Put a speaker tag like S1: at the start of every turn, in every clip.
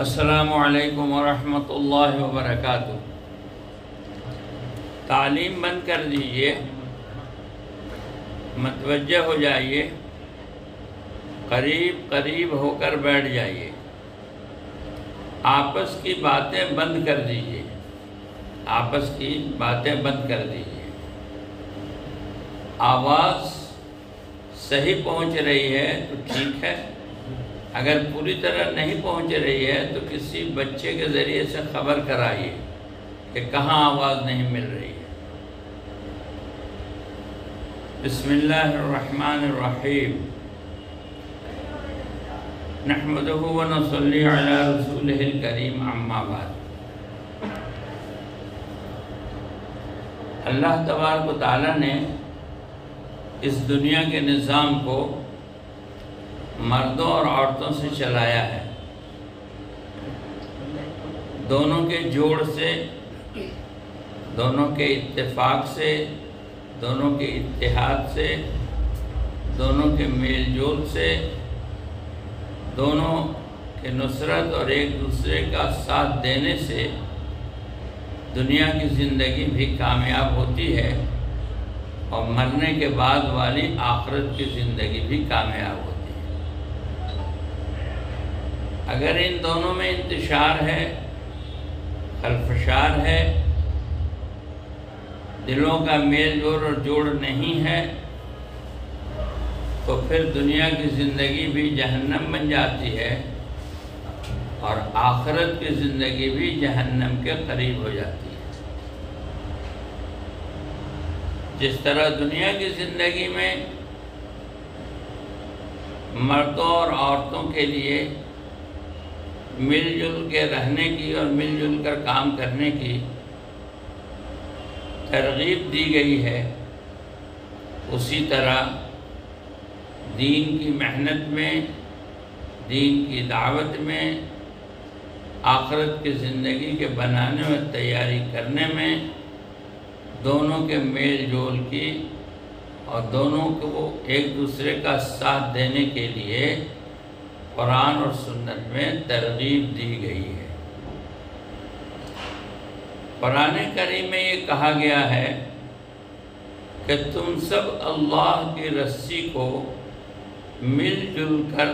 S1: असलकम वरहमतुल्लाहि वबरकातुहू तालीम बंद कर दीजिए। मतवज हो जाइए। करीब करीब होकर बैठ जाइए। आपस की बातें बंद कर दीजिए। आपस की बातें बंद कर दीजिए। आवाज़ सही पहुँच रही है तो ठीक है। अगर पूरी तरह नहीं पहुँच रही है तो किसी बच्चे के ज़रिए से खबर कराइए कि कहाँ आवाज़ नहीं मिल रही है। बसमीम नहमदहू वनसली अला करीम अम्माबाद अल्लाह तबारक ताली ने इस दुनिया के निज़ाम को मर्दों और औरतों से चलाया है। दोनों के जोड़ से, दोनों के इत्तेफाक से, दोनों के इत्तेहाद से, दोनों के मेल जोल से, दोनों के नुसरत और एक दूसरे का साथ देने से दुनिया की ज़िंदगी भी कामयाब होती है और मरने के बाद वाली आखरत की ज़िंदगी भी कामयाब होती है। अगर इन दोनों में इंतशार है, खलफशार है, दिलों का मेल जोड़ और जोड़ नहीं है तो फिर दुनिया की ज़िंदगी भी जहन्नम बन जाती है और आखरत की ज़िंदगी भी जहन्नम के करीब हो जाती है। जिस तरह दुनिया की ज़िंदगी में मर्दों और औरतों के लिए मिलजुल के रहने की और मिलजुल कर काम करने की तरगीब दी गई है, उसी तरह दीन की मेहनत में, दीन की दावत में, आखरत की ज़िंदगी के बनाने और तैयारी करने में दोनों के मेल जोल की और दोनों को एक दूसरे का साथ देने के लिए कुरान और सुन्नत में तरगीब दी गई है। कुरान करीम में ये कहा गया है कि तुम सब अल्लाह की रस्सी को मिलजुल कर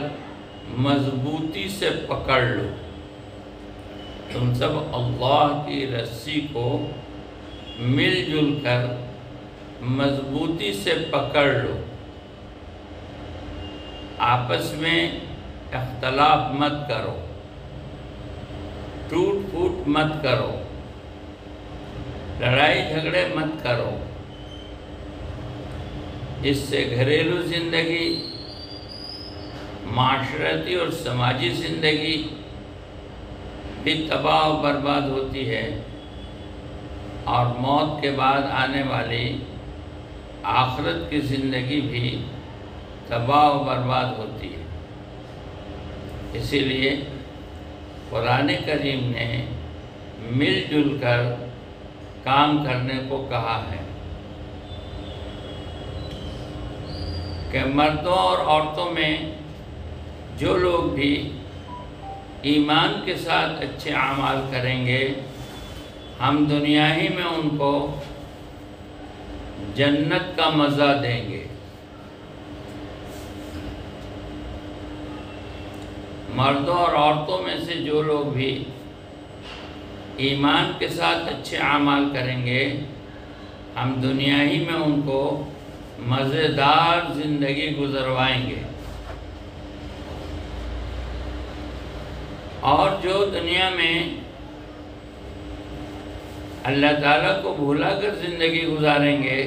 S1: मजबूती से पकड़ लो। तुम सब अल्लाह की रस्सी को मिलजुल कर मजबूती से पकड़ लो। आपस में अख्तलाफ मत करो। टूट फूट मत करो। लड़ाई झगड़े मत करो। इससे घरेलू ज़िंदगी, माशरती और समाजी ज़िंदगी भी तबाह बर्बाद होती है और मौत के बाद आने वाली आखरत की ज़िंदगी भी तबाह बर्बाद होती है। इसीलिए कुरान करीम ने मिलजुल कर काम करने को कहा है कि मर्दों और औरतों में जो लोग भी ईमान के साथ अच्छे अमाल करेंगे, हम दुनिया ही में उनको जन्नत का मज़ा देंगे। मर्दों और औरतों में से जो लोग भी ईमान के साथ अच्छे अमाल करेंगे, हम दुनिया ही में उनको मज़ेदार ज़िंदगी गुजरवाएँगे। और जो दुनिया में अल्लाह ताला को भूला कर ज़िंदगी गुजारेंगे,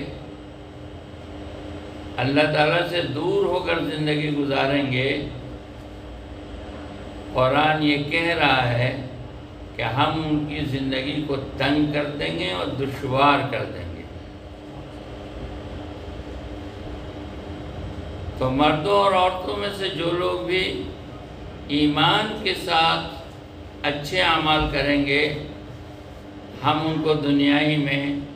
S1: अल्लाह ताला से दूर होकर ज़िंदगी गुजारेंगे कुरान ये कह रहा है कि हम उनकी ज़िंदगी को तंग कर देंगे और दुशवार कर देंगे। तो मर्दों और औरतों में से जो लोग भी ईमान के साथ अच्छे अमाल करेंगे, हम उनको दुनिया ही में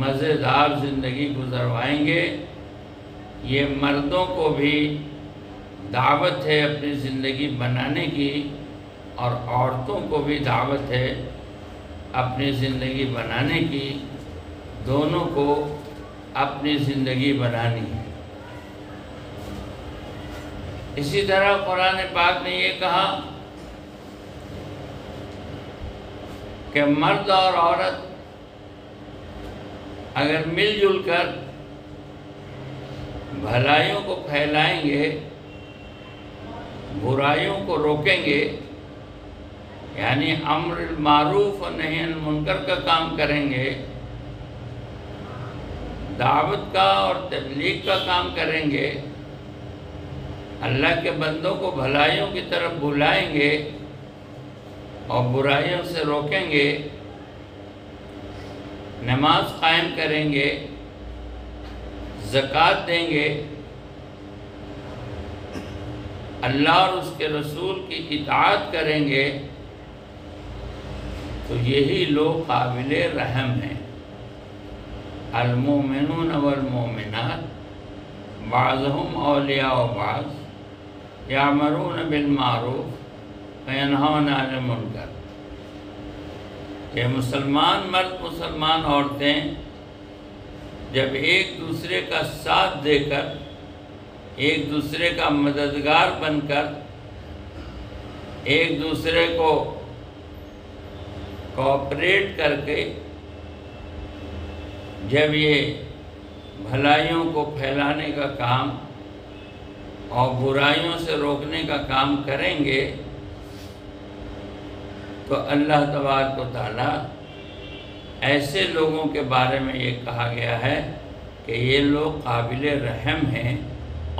S1: मज़ेदार ज़िंदगी गुजरवाएँगे। ये मर्दों को भी दावत है अपनी ज़िंदगी बनाने की और औरतों को भी दावत है अपनी ज़िंदगी बनाने की, दोनों को अपनी ज़िंदगी बनानी है। इसी तरह कुरान पाक ने ये कहा कि मर्द और औरत अगर मिलजुल कर भलाइयों को फैलाएँगे बुराइयों को रोकेंगे, यानी अम्र मारूफ और नहीं मुनकर का काम करेंगे, दावत का और तबलीग का काम करेंगे, अल्लाह के बंदों को भलाइयों की तरफ़ बुलाएँगे और बुराइयों से रोकेंगे, नमाज़ कायम करेंगे, ज़क़़त देंगे अल्लाह और उसके रसूल की इतात करेंगे तो यही लोग काबिल रहम हैं। अलमोमिन वलमोमिनत, बाज़हम अलिया बाज़, यामरून बिलमारूफ मुनकर। ये मुसलमान मर्द, मुसलमान औरतें जब एक दूसरे का साथ देकर एक दूसरे का मददगार बनकर, एक दूसरे को कोऑपरेट करके जब ये भलाइयों को फैलाने का काम और बुराइयों से रोकने का काम करेंगे तो अल्लाह तबारक ताला ऐसे लोगों के बारे में ये कहा गया है कि ये लोग काबिल रहम हैं।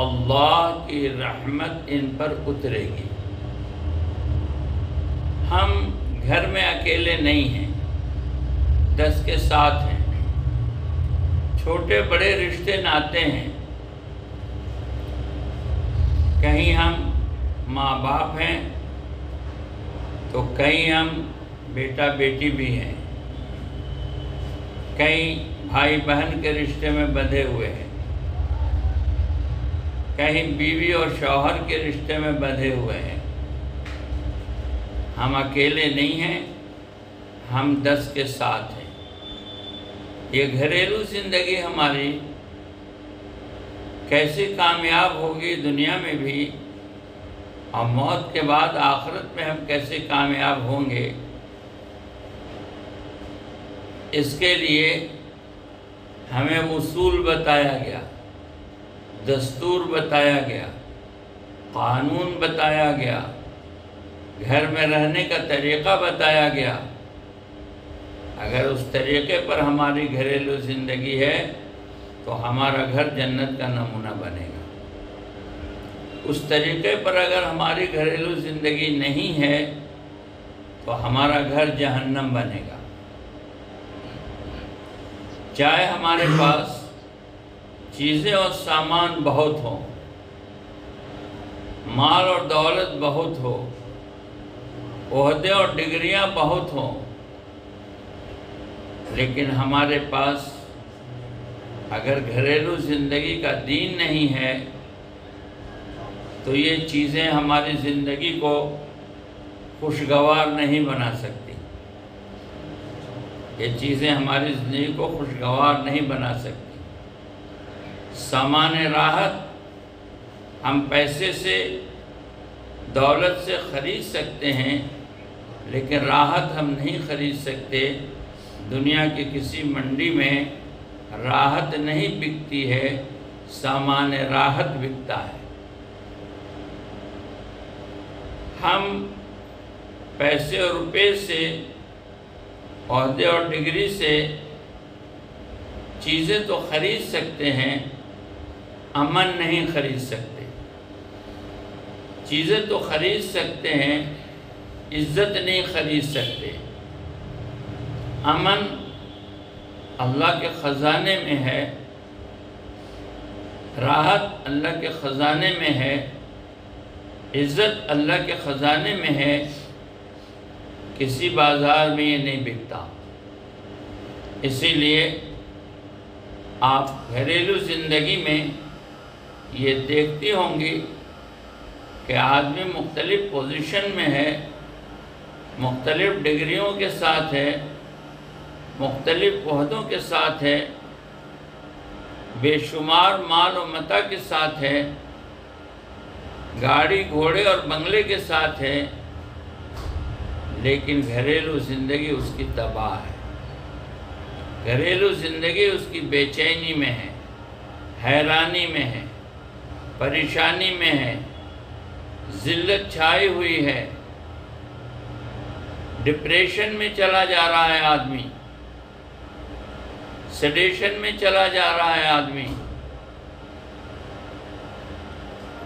S1: अल्लाह की रहमत इन पर उतरेगी। हम घर में अकेले नहीं हैं, दस के साथ हैं। छोटे बड़े रिश्ते नाते हैं। कहीं हम माँ बाप हैं तो कहीं हम बेटा बेटी भी हैं। कई भाई बहन के रिश्ते में बंधे हुए हैं। कहीं बीवी और शौहर के रिश्ते में बंधे हुए हैं। हम अकेले नहीं हैं, हम दस के साथ हैं। ये घरेलू ज़िंदगी हमारी कैसे कामयाब होगी दुनिया में भी, और मौत के बाद आखिरत में हम कैसे कामयाब होंगे, इसके लिए हमें उसूल बताया गया। दस्तूर बताया गया, कानून बताया गया, घर में रहने का तरीक़ा बताया गया। अगर उस तरीक़े पर हमारी घरेलू ज़िंदगी है तो हमारा घर जन्नत का नमूना बनेगा। उस तरीके पर अगर हमारी घरेलू ज़िंदगी नहीं है तो हमारा घर जहन्नम बनेगा। चाहे हमारे पास चीज़ें और सामान बहुत हों। माल और दौलत बहुत हो। ओहदे और डिग्रियाँ बहुत हों। लेकिन हमारे पास अगर घरेलू ज़िंदगी का दीन नहीं है तो ये चीज़ें हमारी ज़िंदगी को खुशगवार नहीं बना सकती। ये चीज़ें हमारी ज़िंदगी को खुशगवार नहीं बना सकती। सामान राहत, हम पैसे से, दौलत से ख़रीद सकते हैं, लेकिन राहत हम नहीं ख़रीद सकते। दुनिया की किसी मंडी में राहत नहीं बिकती है सामान राहत बिकता है। हम पैसे और रुपये से अहदे और डिग्री से चीज़ें तो ख़रीद सकते हैं अमन नहीं ख़रीद सकते। चीज़ें तो ख़रीद सकते हैं, इज़्ज़त नहीं ख़रीद सकते। अमन अल्लाह के ख़जाने में है, राहत अल्लाह के ख़जाने में है, इज़्ज़त अल्लाह के ख़जाने में है, किसी बाज़ार में ये नहीं बिकता। इसीलिए आप घरेलू ज़िंदगी में ये देखती होंगी कि आदमी मुख्तलिफ़ पोजीशन में है, मुख्तलिफ़ डिग्रियों के साथ है, मुख्तलिफ़ के साथ है, बेशुमार माल व मता के साथ है, गाड़ी, घोड़े और बंगले के साथ है, लेकिन घरेलू ज़िंदगी उसकी तबाह है। घरेलू ज़िंदगी उसकी बेचैनी में है, हैरानी में है। परेशानी में है। ज़िल्लत छाई हुई है। डिप्रेशन में चला जा रहा है आदमी। सेडेशन में चला जा रहा है आदमी।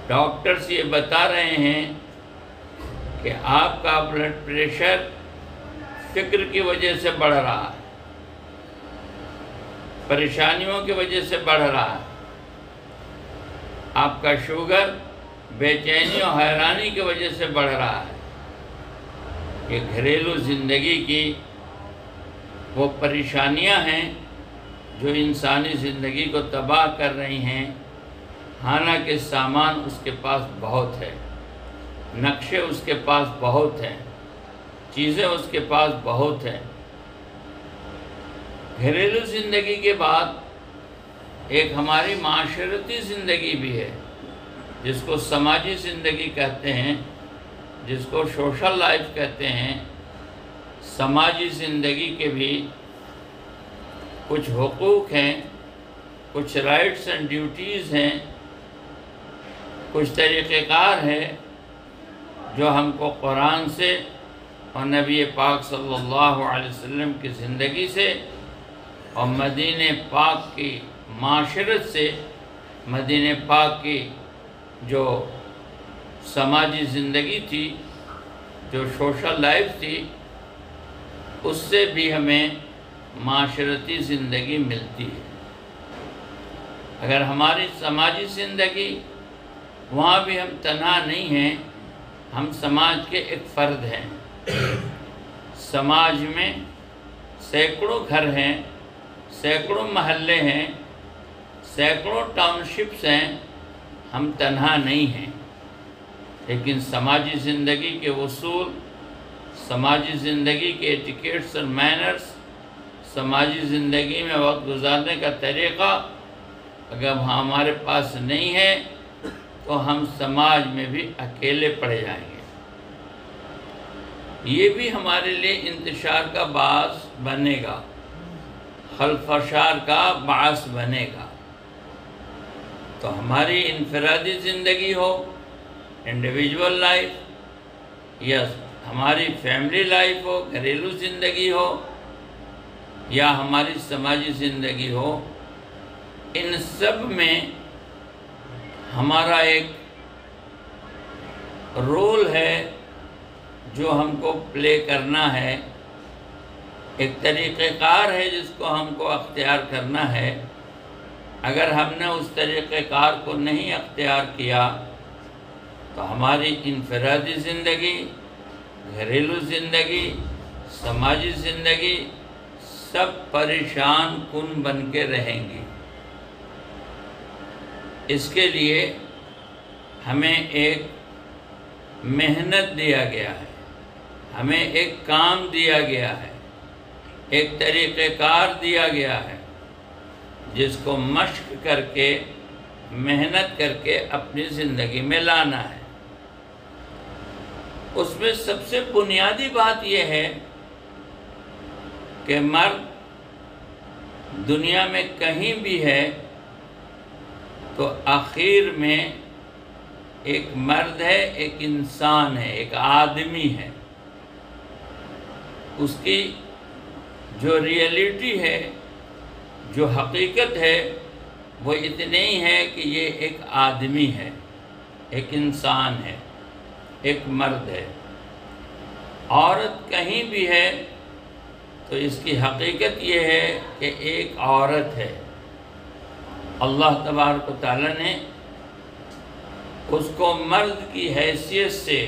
S1: डॉक्टर्स ये बता रहे हैं कि आपका ब्लड प्रेशर फ़िक्र की वजह से बढ़ रहा है। परेशानियों की वजह से बढ़ रहा है। आपका शुगर बेचैनी और हैरानी की वजह से बढ़ रहा है। ये घरेलू ज़िंदगी की वो परेशानियाँ हैं जो इंसानी ज़िंदगी को तबाह कर रही हैं। हालाँकि सामान उसके पास बहुत है, नक्शे उसके पास बहुत हैं, चीज़ें उसके पास बहुत हैं। घरेलू ज़िंदगी के बाद एक हमारी माशरती ज़िंदगी भी है, जिसको समाजी ज़िंदगी कहते हैं, जिसको सोशल लाइफ कहते हैं, समाजी ज़िंदगी के भी कुछ हकूक़ हैं, कुछ राइट्स एंड ड्यूटीज़ हैं, कुछ तरीक़ार है, जो हमको कुरान से और नबी पाक सल्लल्लाहु अलैहि वसल्लम की ज़िंदगी से और मदीन पाक की माशरत से मदीन पाक की जो समाजी ज़िंदगी थी, जो सोशल लाइफ थी, उससे भी हमें माशरती ज़िंदगी मिलती है। अगर हमारी समाजी ज़िंदगी, वहाँ भी हम तनहा नहीं हैं, हम समाज के एक फ़र्द हैं। समाज में सैकड़ों घर हैं, सैकड़ों महल्ले हैं सैकड़ों टाउनशिप्स हैं, हम तनहा नहीं हैं। लेकिन समाजी ज़िंदगी के वसूल, समाजी ज़िंदगी के एटिकेट्स और मैनर्स समाजी ज़िंदगी में वक्त गुजारने का तरीक़ा, अगर हमारे पास नहीं है तो हम समाज में भी अकेले पड़ जाएँगे। ये भी हमारे लिए इंतशार का बास बनेगा, खलफशार का बास बनेगा। तो हमारी इनफरादी ज़िंदगी हो इंडिविजुअल लाइफ या हमारी फैमिली लाइफ हो, घरेलू ज़िंदगी हो, या हमारी समाजी ज़िंदगी हो, इन सब में हमारा एक रोल है जो हमको प्ले करना है। एक तरीक़ेकार है जिसको हमको अख्तियार करना है। अगर हमने उस तरीक़ेकार को नहीं अख्तियार किया तो हमारी इनफरादी ज़िंदगी, घरेलू ज़िंदगी, समाजी ज़िंदगी सब परेशान कन बन के रहेंगी। इसके लिए हमें एक मेहनत दिया गया है। हमें एक काम दिया गया है। एक तरीक़ार दिया गया है। जिसको मश्क करके, मेहनत करके अपनी ज़िंदगी में लाना है। उसमें सबसे बुनियादी बात यह है कि मर्द दुनिया में कहीं भी है तो आखिर में एक मर्द है, एक इंसान है, एक आदमी है। उसकी जो रियलिटी है जो हकीकत है, वो इतने ही है कि ये एक आदमी है, एक इंसान है, एक मर्द है। औरत कहीं भी है तो इसकी हकीकत ये है कि एक औरत है। अल्लाह तबारक ताली ने उसको मर्द की हैसियत से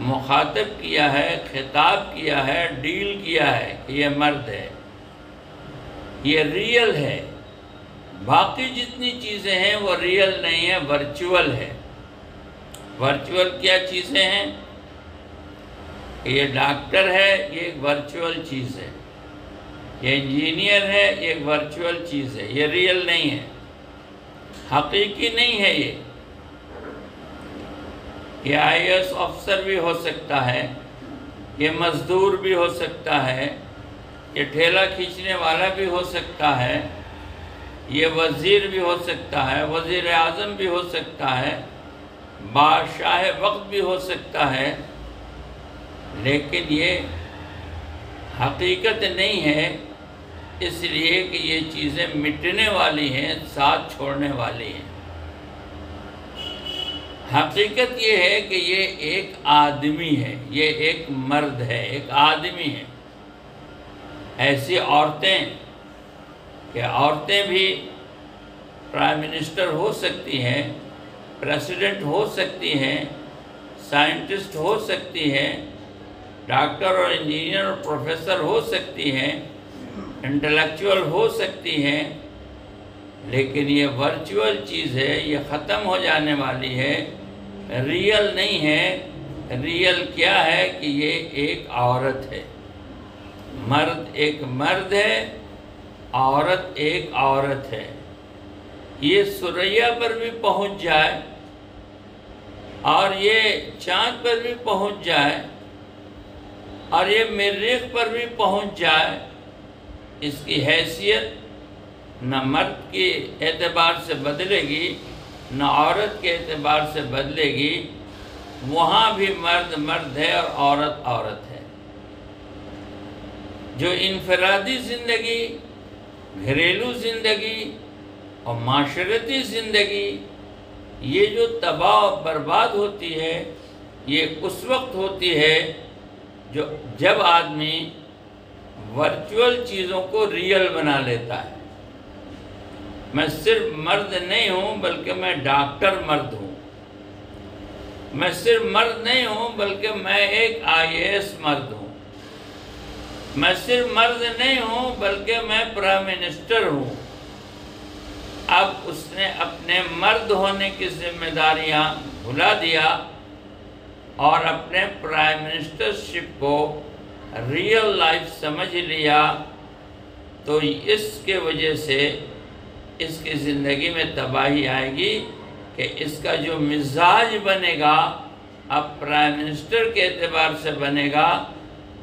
S1: मुखातब किया है, ख़िताब किया है, डील किया है कि यह मर्द है। ये रियल है। बाकी जितनी चीज़ें हैं वो रियल नहीं है वर्चुअल है। वर्चुअल क्या चीज़ें हैं? ये डॉक्टर है, ये एक वर्चुअल चीज़ है। ये इंजीनियर है, ये एक वर्चुअल चीज़ है। ये रियल नहीं है। हकीकी नहीं है ये। ये आई ऑफिसर भी हो सकता है, ये मज़दूर भी हो सकता है। ये ठेला खींचने वाला भी हो सकता है, ये वज़ीर भी हो सकता है वज़ीर आज़म भी हो सकता है, बादशाह वक्त भी हो सकता है, लेकिन ये हकीकत नहीं है, इसलिए कि ये चीज़ें मिटने वाली हैं, साथ छोड़ने वाली हैं। हकीकत ये है कि ये एक आदमी है, ये एक मर्द है, एक आदमी है। ऐसी औरतें कि औरतें भी प्राइम मिनिस्टर हो सकती हैं प्रेसिडेंट हो सकती हैं साइंटिस्ट हो सकती हैं डॉक्टर और इंजीनियर और प्रोफेसर हो सकती हैं इंटेलेक्चुअल हो सकती हैं, लेकिन ये वर्चुअल चीज़ है, ये ख़त्म हो जाने वाली है रियल नहीं है रियल क्या है कि ये एक औरत है। मर्द एक मर्द है, औरत एक औरत है। ये सुरैया पर भी पहुँच जाए और ये चाँद पर भी पहुँच जाए और ये मरीख पर भी पहुँच जाए, इसकी हैसियत न मर्द के एतबार से बदलेगी, न औरत के एतबार से बदलेगी। वहाँ भी मर्द मर्द है और औरत औरत है। जो इनफरादी ज़िंदगी, घरेलू ज़िंदगी और माशरती ज़िंदगी, ये जो तबाह बर्बाद होती है, ये उस वक्त होती है जो जब आदमी वर्चुअल चीज़ों को रियल बना लेता है। मैं सिर्फ़ मर्द नहीं हूँ, बल्कि मैं डॉक्टर मर्द हूँ। मैं सिर्फ़ मर्द नहीं हूँ, बल्कि मैं एक आईएएस मर्द हूँ। मैं सिर्फ़ मर्द नहीं हूँ, बल्कि मैं प्राइम मिनिस्टर हूँ। अब उसने अपने मर्द होने की जिम्मेदारियाँ भुला दिया और अपने प्राइम मिनिस्टरशिप को रियल लाइफ समझ लिया तो इसके वजह से इसकी ज़िंदगी में तबाही आएगी कि इसका जो मिजाज बनेगा, अब प्राइम मिनिस्टर के अतबार से बनेगा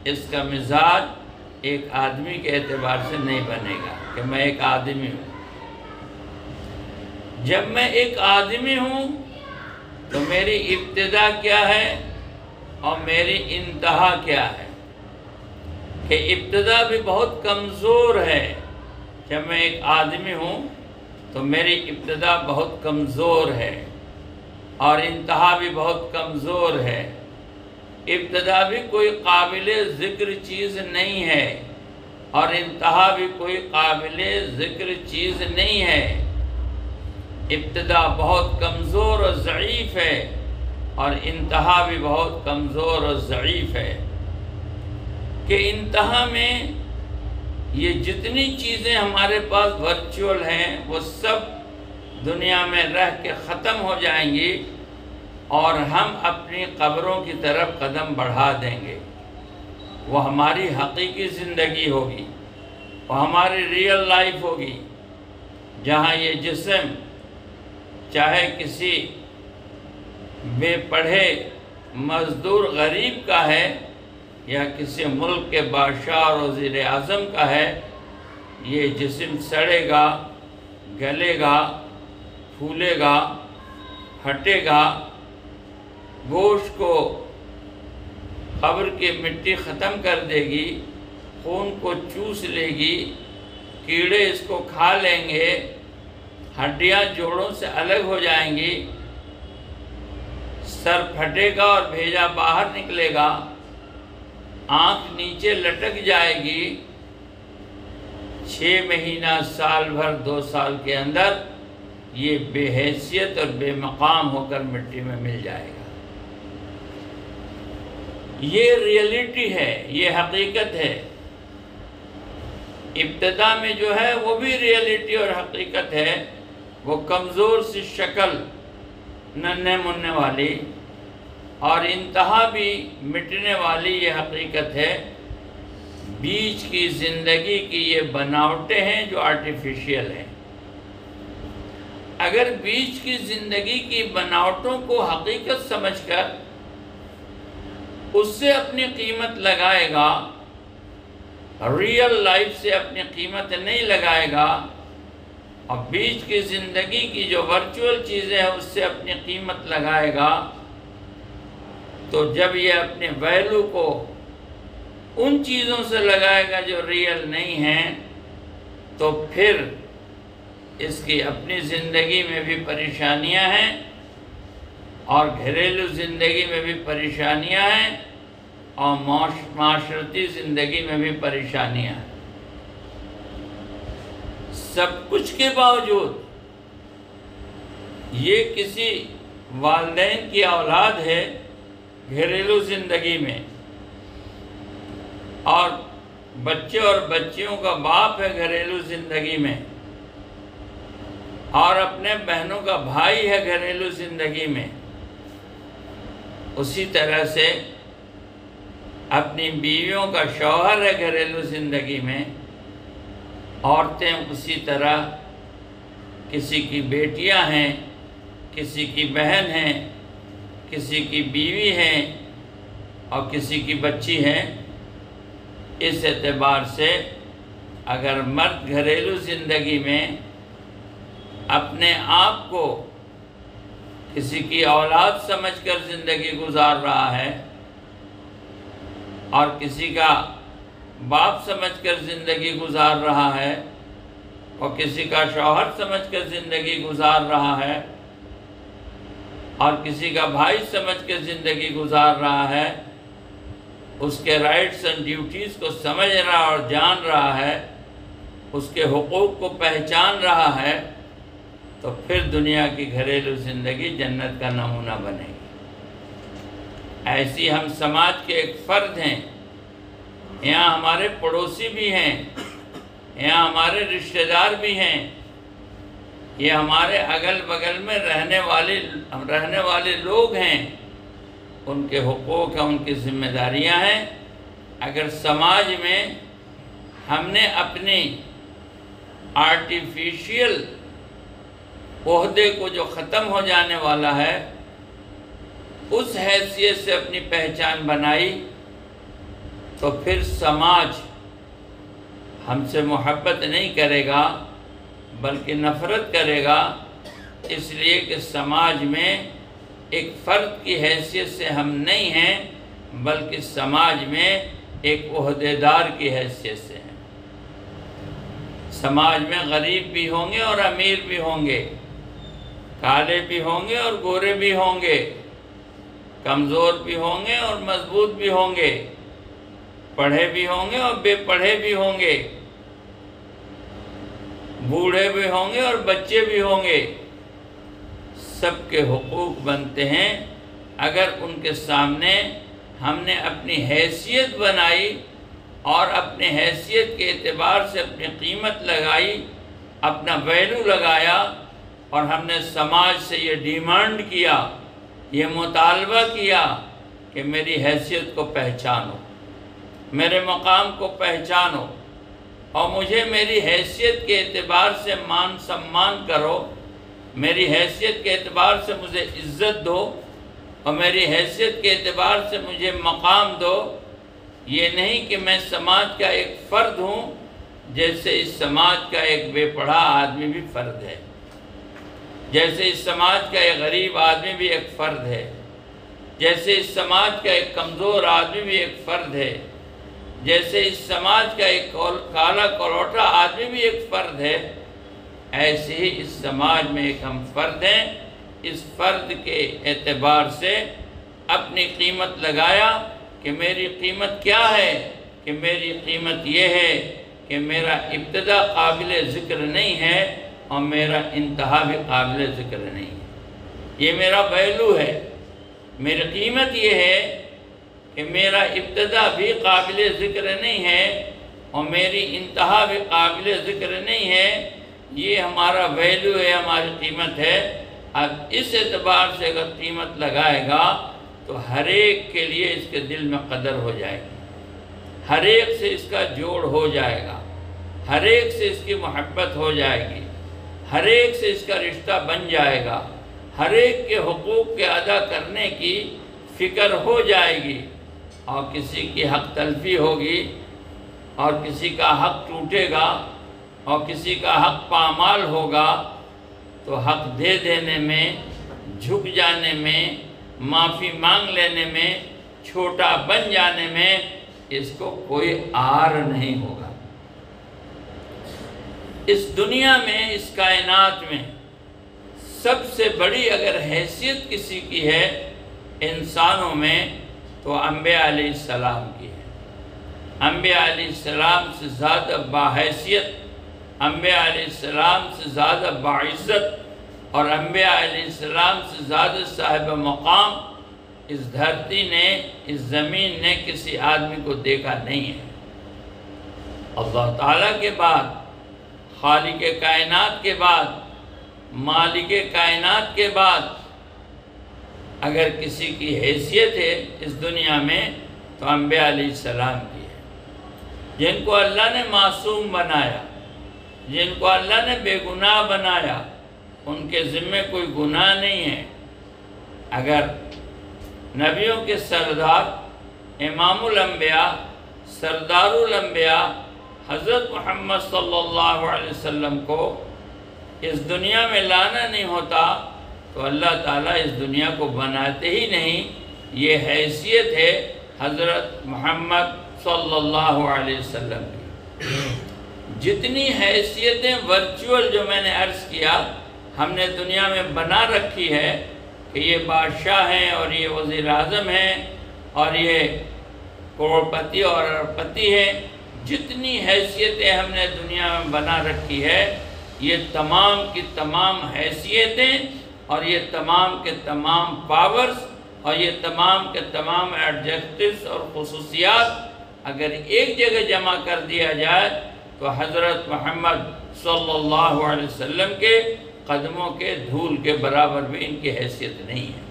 S1: इसका मिजाज एक आदमी के एतबार से नहीं बनेगा कि मैं एक आदमी हूँ। जब मैं एक आदमी हूँ तो मेरी इब्तदा क्या है और मेरी इंतहा क्या है? कि इब्तदा भी बहुत कमज़ोर है। जब मैं एक आदमी हूँ तो मेरी इब्तदा बहुत कमज़ोर है और इंतहा भी बहुत कमज़ोर है। इब्तदा भी कोई काबिल ज़िक्र चीज़ नहीं है और इंतहा भी कोई काबिल ज़िक्र चीज़ नहीं है। इब्तदा बहुत कमज़ोर और ज़ीफ़ है और इंतहा भी बहुत कमज़ोर और ज़ीफ़ है कि इंतहा में ये जितनी चीज़ें हमारे पास वर्चुअल हैं, वो सब दुनिया में रह के ख़त्म हो जाएँगी। और हम अपनी कब्रों की तरफ़ कदम बढ़ा देंगे। वो हमारी हकीकी ज़िंदगी होगी, वो हमारी रियल लाइफ होगी, जहाँ ये जिसम चाहे किसी बेपढ़े मज़दूर गरीब का है या किसी मुल्क के बादशाह और वज़ी अज़म का है, ये जिसम सड़ेगा, गलेगा, फूलेगा हटेगा गोश्त को कब्र की मिट्टी ख़त्म कर देगी, खून को चूस लेगी, कीड़े इसको खा लेंगे, हड्डियाँ जोड़ों से अलग हो जाएँगी, सर फटेगा और भेजा बाहर निकलेगा, आँख नीचे लटक जाएगी। छः महीना, साल भर, दो साल के अंदर ये बेहैसियत और बेमकाम होकर मिट्टी में मिल जाएगा। ये रियलिटी है, ये हकीकत है। इब्तदा में जो है, वो भी रियलिटी और हकीकत है। वो कमज़ोर सी शक्ल नन्हे मुन्ने वाली और इंतहा भी मिटने वाली ये हकीकत है। बीच की ज़िंदगी की ये बनावटें हैं जो आर्टिफिशियल हैं। अगर बीच की ज़िंदगी की बनावटों को हकीकत समझकर उससे अपनी कीमत लगाएगा रियल लाइफ से अपनी कीमत नहीं लगाएगा, और बीच की ज़िंदगी की जो वर्चुअल चीज़ें हैं, उससे अपनी कीमत लगाएगा। तो जब ये अपने वैल्यू को उन चीज़ों से लगाएगा जो रियल नहीं हैं तो फिर इसकी अपनी ज़िंदगी में भी परेशानियाँ हैं और घरेलू ज़िंदगी में भी परेशानियाँ हैं और माशरती ज़िंदगी में भी परेशानियाँ हैं। सब कुछ के बावजूद ये किसी वालदेन की औलाद है घरेलू ज़िंदगी में। और बच्चे और बच्चियों का बाप है घरेलू ज़िंदगी में। और अपने बहनों का भाई है घरेलू ज़िंदगी में। उसी तरह से अपनी बीवियों का शौहर है घरेलू ज़िंदगी में, औरतें उसी तरह किसी की बेटियाँ हैं, किसी की बहन हैं, किसी की बीवी हैं और किसी की बच्ची हैं। इस एतबार से अगर मर्द घरेलू ज़िंदगी में अपने आप को किसी की औलाद समझकर ज़िंदगी गुजार रहा है और किसी का बाप समझकर ज़िंदगी गुजार रहा है और किसी का शौहर समझकर ज़िंदगी गुजार रहा है और किसी का भाई समझ समझकर ज़िंदगी गुजार रहा है, उसके राइट्स एंड ड्यूटीज़ को समझ रहा और जान रहा है, उसके हकूक़ को पहचान रहा है तो फिर दुनिया की घरेलू ज़िंदगी जन्नत का नमूना बनेगी। ऐसी हम समाज के एक फ़र्द हैं। यहाँ हमारे पड़ोसी भी हैं। यहाँ हमारे रिश्तेदार भी हैं। ये हमारे अगल बगल में रहने वाले रहने वाले लोग हैं। उनके हकूक़ हैं, उनकी जिम्मेदारियाँ हैं। अगर समाज में हमने अपनी आर्टिफिशियल अहदे को जो ख़त्म हो जाने वाला है, उस हैसियत से अपनी पहचान बनाई तो फिर समाज हमसे मोहब्बत नहीं करेगा, बल्कि नफ़रत करेगा। इसलिए कि समाज में एक फ़र्द की हैसियत से हम नहीं हैं, बल्कि समाज में एक अहदेदार की हैसियत से हैं। समाज में गरीब भी होंगे और अमीर भी होंगे। काले भी होंगे और गोरे भी होंगे, कमज़ोर भी होंगे और मज़बूत भी होंगे, पढ़े भी होंगे और बेपढ़े भी होंगे, बूढ़े भी होंगे और बच्चे भी होंगे। सबके हकूक़ बनते हैं। अगर उनके सामने हमने अपनी हैसियत बनाई और अपने हैसियत के अतबार से अपनी कीमत लगाई, अपना वैल्यू लगाया और हमने समाज से ये डिमांड किया, ये मुतालबा किया कि मेरी हैसियत को पहचानो, मेरे मकाम को पहचानो और मुझे मेरी हैसियत के अतबार से मान सम्मान करो, मेरी हैसियत के अतबार से मुझे इज़्ज़त दो और मेरी हैसियत के अतबार से मुझे मकाम दो। ये नहीं कि मैं समाज का एक फ़र्द हूँ, जैसे इस समाज का एक बेपढ़ा आदमी भी फ़र्द है। जैसे इस समाज का एक गरीब आदमी भी एक फ़र्द है, जैसे इस समाज का एक कमज़ोर आदमी भी एक फ़र्द है, जैसे इस समाज का एक काला कलौटा आदमी भी एक फ़र्द है, ऐसे ही इस समाज में एक हम फ़र्द हैं। इस फ़र्द के एतबार से अपनी कीमत लगाया कि मेरी कीमत क्या है, कि मेरी कीमत यह है कि मेरा इब्तदा काबिल ज़िक्र नहीं है और मेरा इंतहा भी काबिल ज़िक्र नहीं है। ये मेरा पहलू है। मेरी कीमत ये है कि मेरा इब्तदा भी काबिल ज़िक्र नहीं है और मेरी इंतहा भी काबिल ज़िक्र नहीं है। ये हमारा वैल्यू है, हमारी कीमत है। अब इस एतबार से अगर कीमत लगाएगा तो हर एक के लिए इसके दिल में कदर हो जाएगी। हर एक से इसका जोड़ हो जाएगा। हर एक से इसकी मोहब्बत हो जाएगी। हर एक से इसका रिश्ता बन जाएगा। हर एक के हकूक़ के अदा करने की फ़िक्र हो जाएगी और किसी की हक तलफी होगी और किसी का हक टूटेगा और किसी का हक पामाल होगा तो हक दे देने में, झुक जाने में, माफ़ी मांग लेने में, छोटा बन जाने में इसको कोई आर नहीं होगा। इस दुनिया में, इस कायनात में सबसे बड़ी अगर हैसियत किसी की है इंसानों में तो अम्बे सलाम की है। अम्बे सलाम से ज़्यादा बाहैसियत अम्बे सलाम से ज़्यादा बाइज़त और अम्बिया सलाम से ज़्यादा साहिब मकाम इस धरती ने, इस ज़मीन ने किसी आदमी को देखा नहीं है। अल्लाह ताला के बाद खालिक कायनात के बाद, मालिक कायनात के बाद, अगर किसी की हैसियत है इस दुनिया में तो अम्बिया सलाम की है। जिनको अल्लाह ने मासूम बनाया, जिनको अल्लाह ने बेगुनाह बनाया, उनके ज़िम्मे कोई गुनाह नहीं है। अगर नबियों के सरदार इमामुलम्बिया सरदारुलम्बिया हज़रत मोहम्मद सल्लल्लाहु अलैहि वसल्लम को इस दुनिया में लाना नहीं होता तो अल्लाह ताला इस दुनिया को बनाते ही नहीं। ये हैसियत है हज़रत मोहम्मद सल्लल्लाहु अलैहि वसल्लम की। जितनी हैसियतें वर्चुअल जो मैंने अर्ज़ किया, हमने दुनिया में बना रखी है कि ये बादशाह हैं और ये वज़ी अजम हैं और ये करोड़पति और अरबपति हैं। जितनी हैसियतें हमने दुनिया में बना रखी है, ये तमाम की तमाम हैसियतें और ये तमाम के तमाम पावर्स और ये तमाम के तमाम एडजेक्टिव्स और खसूसियात अगर एक जगह जमा कर दिया जाए तो हज़रत मोहम्मद सल्लल्लाहु अलैहि वसल्लम के कदमों के धूल के बराबर भी इनकी हैसियत नहीं है।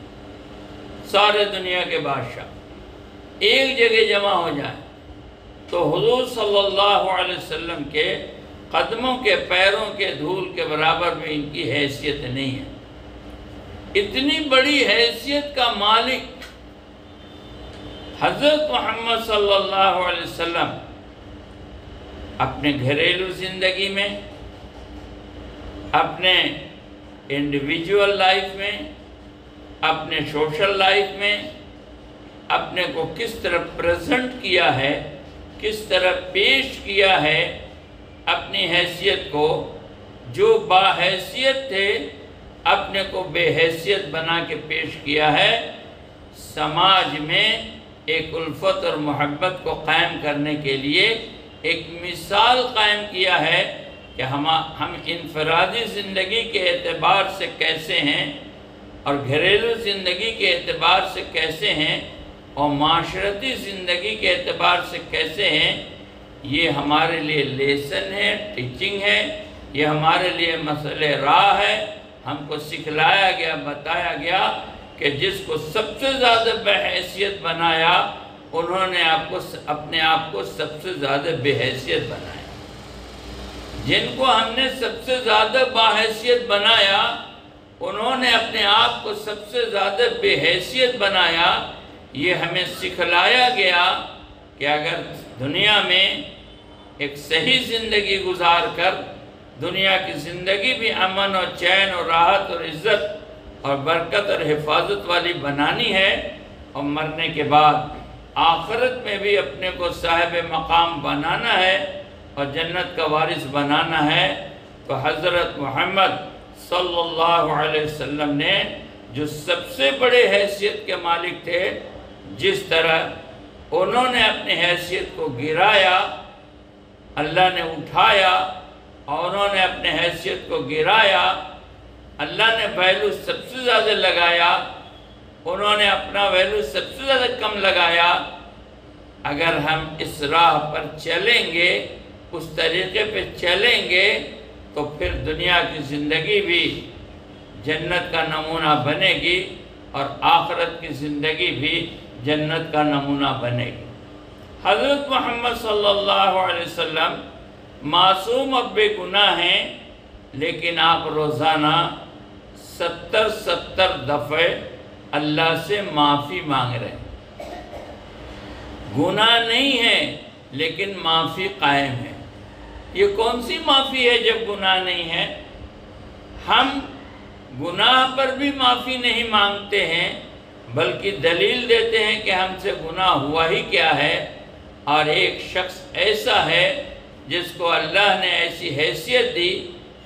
S1: सारे दुनिया के बादशाह एक जगह जमा हो जाए तो हुजूर वसल्लम के कदमों के पैरों के धूल के बराबर भी इनकी हैसियत नहीं है। इतनी बड़ी हैसियत का मालिक हज़रत मोहम्मद सल्लल्लाहु अलैहि वसल्लम अपने घरेलू ज़िंदगी में, अपने इंडिविजुअल लाइफ में, अपने सोशल लाइफ में, अपने को किस तरह प्रेजेंट किया है किस तरह पेश किया है अपनी हैसियत को? जो बाहैसियत थे, अपने को बेहैसियत बना के पेश किया है। समाज में एक उल्फत और मोहब्बत को कायम करने के लिए एक मिसाल कायम किया है कि हम हम इनफरादी ज़िंदगी के एतबार से कैसे हैं और घरेलू ज़िंदगी के एतबार से कैसे हैं और माशरती ज़िंदगी के अतबार से कैसे हैं, ये हमारे लिए लेसन है, टीचिंग है, ये हमारे लिए मसल राह है। हमको सिखलाया गया, बताया गया कि जिसको सबसे ज़्यादा बहैसियत बनाया, उन्होंने आपको अपने आप को सबसे ज़्यादा बेहैसियत बनाया। जिनको हमने सबसे ज़्यादा बाहैसियत बनाया, उन्होंने अपने आप को सबसे ज़्यादा बेहैसियत बनाया ये हमें सिखलाया गया कि अगर दुनिया में एक सही ज़िंदगी गुजार कर, दुनिया की ज़िंदगी भी अमन और चैन और राहत और इज़्ज़त और बरकत और हिफाजत वाली बनानी है और मरने के बाद आखरत में भी अपने को साहिब मकाम बनाना है और जन्नत का वारिस बनाना है तो हज़रत मोहम्मद सल्लल्लाहु अलैहि वसल्लम ने जो सबसे बड़े हैसियत के मालिक थे जिस तरह उन्होंने अपनी हैसियत को गिराया, अल्लाह ने उठाया और उन्होंने अपने हैसियत को गिराया, अल्लाह ने वैल्यू सबसे ज़्यादा लगाया, उन्होंने अपना वैल्यू सबसे ज़्यादा कम लगाया, अगर हम इस राह पर चलेंगे, उस तरीके पे चलेंगे तो फिर दुनिया की ज़िंदगी भी जन्नत का नमूना बनेगी और आखरत की ज़िंदगी भी जन्नत का नमूना बनेगी हज़रत मोहम्मद सल्लल्लाहु अलैहि वसल्लम मासूम अब बेगुनाह हैं, लेकिन आप रोज़ाना सत्तर सत्तर दफ़े अल्लाह से माफ़ी मांग रहे हैं। गुनाह नहीं है, लेकिन माफ़ी कायम है। ये कौन सी माफ़ी है जब गुनाह नहीं है? हम गुनाह पर भी माफ़ी नहीं मांगते हैं बल्कि दलील देते हैं कि हमसे गुनाह हुआ ही क्या है, और एक शख्स ऐसा है जिसको अल्लाह ने ऐसी हैसियत दी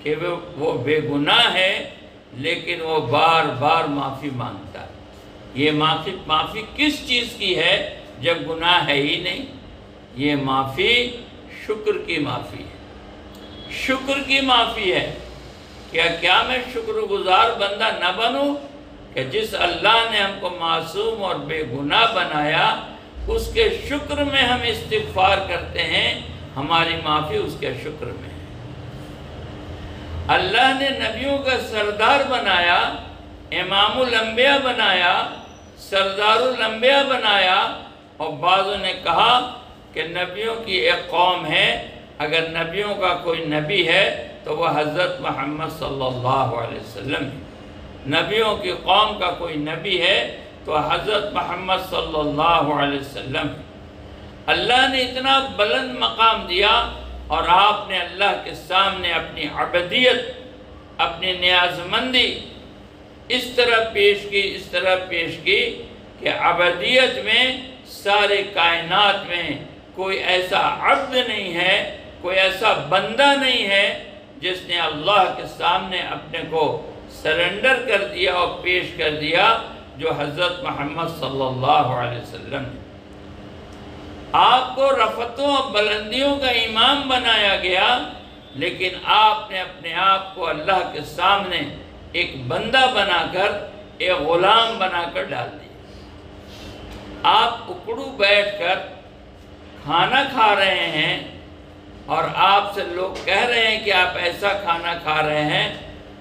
S1: कि वो वो बेगुनाह है, लेकिन वो बार बार माफ़ी माँगता है। ये माफ़ी माफ़ी किस चीज़ की है जब गुनाह है ही नहीं? ये माफ़ी शुक्र की माफ़ी है। शुक्र की माफ़ी है। क्या क्या मैं शुक्रगुजार बंदा न बनूं? कि जिस अल्लाह ने हमको मासूम और बेगुनाह बनाया, उसके शुक्र में हम इस्तफार करते हैं, हमारी माफ़ी उसके शुक्र में है। अल्लाह ने नबियों का सरदार बनाया, इमामुल अंबिया बनाया, सरदारुल अंबिया बनाया, और बाज़ों ने कहा कि नबियों की एक कौम है, अगर नबियों का कोई नबी है तो वह हज़रत मोहम्मद सल्लल्लाहु अलैहि वसल्लम है। नबियों की कौम का कोई नबी है तो हज़रत मोहम्मद सल्लल्लाहु अलैहि वसल्लम अल्लाह ने इतना बुलंद मकाम दिया और आपने अल्लाह के सामने अपनी अबदियत, अपनी न्याजमंदी इस तरह पेश की, इस तरह पेश की कि अबदियत में, सारे कायनात में कोई ऐसा अब्द नहीं है, कोई ऐसा बंदा नहीं है जिसने अल्लाह के सामने अपने को सरेंडर कर दिया और पेश कर दिया जो हज़रत मोहम्मद सल्लल्लाहु अलैहि वसल्लम आपको रफ़तों और बुलंदियों का इमाम बनाया गया, लेकिन आपने अपने आप को अल्लाह के सामने एक बंदा बनाकर, एक ग़ुलाम बनाकर डाल दिया। आप उकड़ू बैठकर खाना खा रहे हैं और आपसे लोग कह रहे हैं कि आप ऐसा खाना खा रहे हैं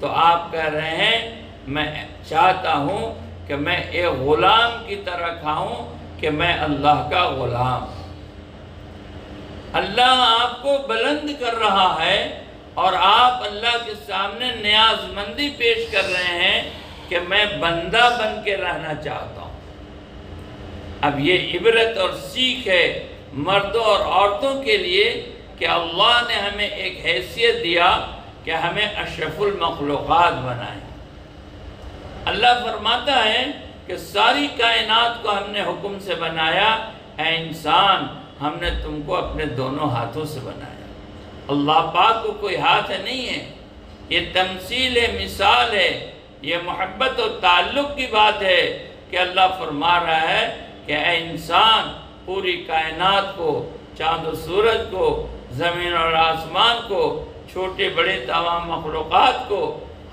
S1: तो आप कह रहे हैं, मैं चाहता हूँ कि मैं एक ग़ुलाम की तरह खाऊं कि मैं अल्लाह का ग़ुलाम। अल्लाह आपको बुलंद कर रहा है और आप अल्लाह के सामने न्याजमंदी पेश कर रहे हैं कि मैं बंदा बन के रहना चाहता हूँ। अब ये इबरत और सीख है मर्दों और औरतों के लिए कि अल्लाह ने हमें एक हैसियत दिया कि हमें अशरफुल मखलूक़ात बनाए। अल्लाह फरमाता है कि सारी कायनात को हमने हुक्म से बनाया है इंसान, हमने तुमको अपने दोनों हाथों से बनाया। अल्लाह पाक को कोई हाथ है नहीं है। ये तमसील है, मिसाल है। ये मोहब्बत और ताल्लुक़ की बात है कि अल्लाह फरमा रहा है कि ए इंसान, पूरी कायनात को, चाँद सूरज को, ज़मीन और आसमान को छोटे बड़े तमाम मखलूक़ात को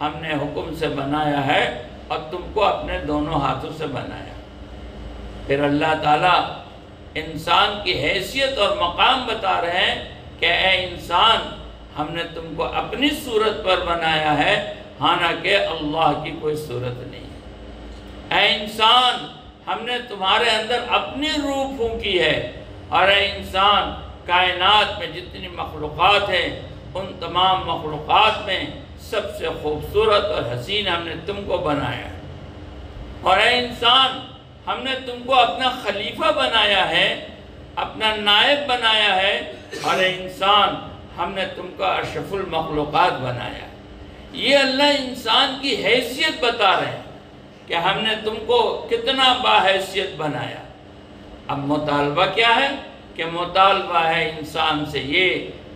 S1: हमने हुक्म से बनाया है और तुमको अपने दोनों हाथों से बनाया। फिर अल्लाह ताला इंसान की हैसियत और मकाम बता रहे हैं कि ए इंसान, हमने तुमको अपनी सूरत पर बनाया है, हालाँकि अल्लाह की कोई सूरत नहीं है। ए इंसान, हमने तुम्हारे अंदर अपनी रूह फूकी है और ए इंसान, कायनात में जितनी मखलूक़ात हैं उन तमाम मखलूक़ात में सबसे खूबसूरत और हसीन हमने तुमको बनाया है। और इंसान, हमने तुमको अपना खलीफा बनाया है, अपना नायब बनाया है, और इंसान, हमने तुमको अशफुल मखलूक़ात बनाया ये अल्लाह इंसान की हैसियत बता रहे हैं कि हमने तुमको कितना बाहैसियत बनाया। अब मुतालबा क्या है कि मुतालबा है इंसान से ये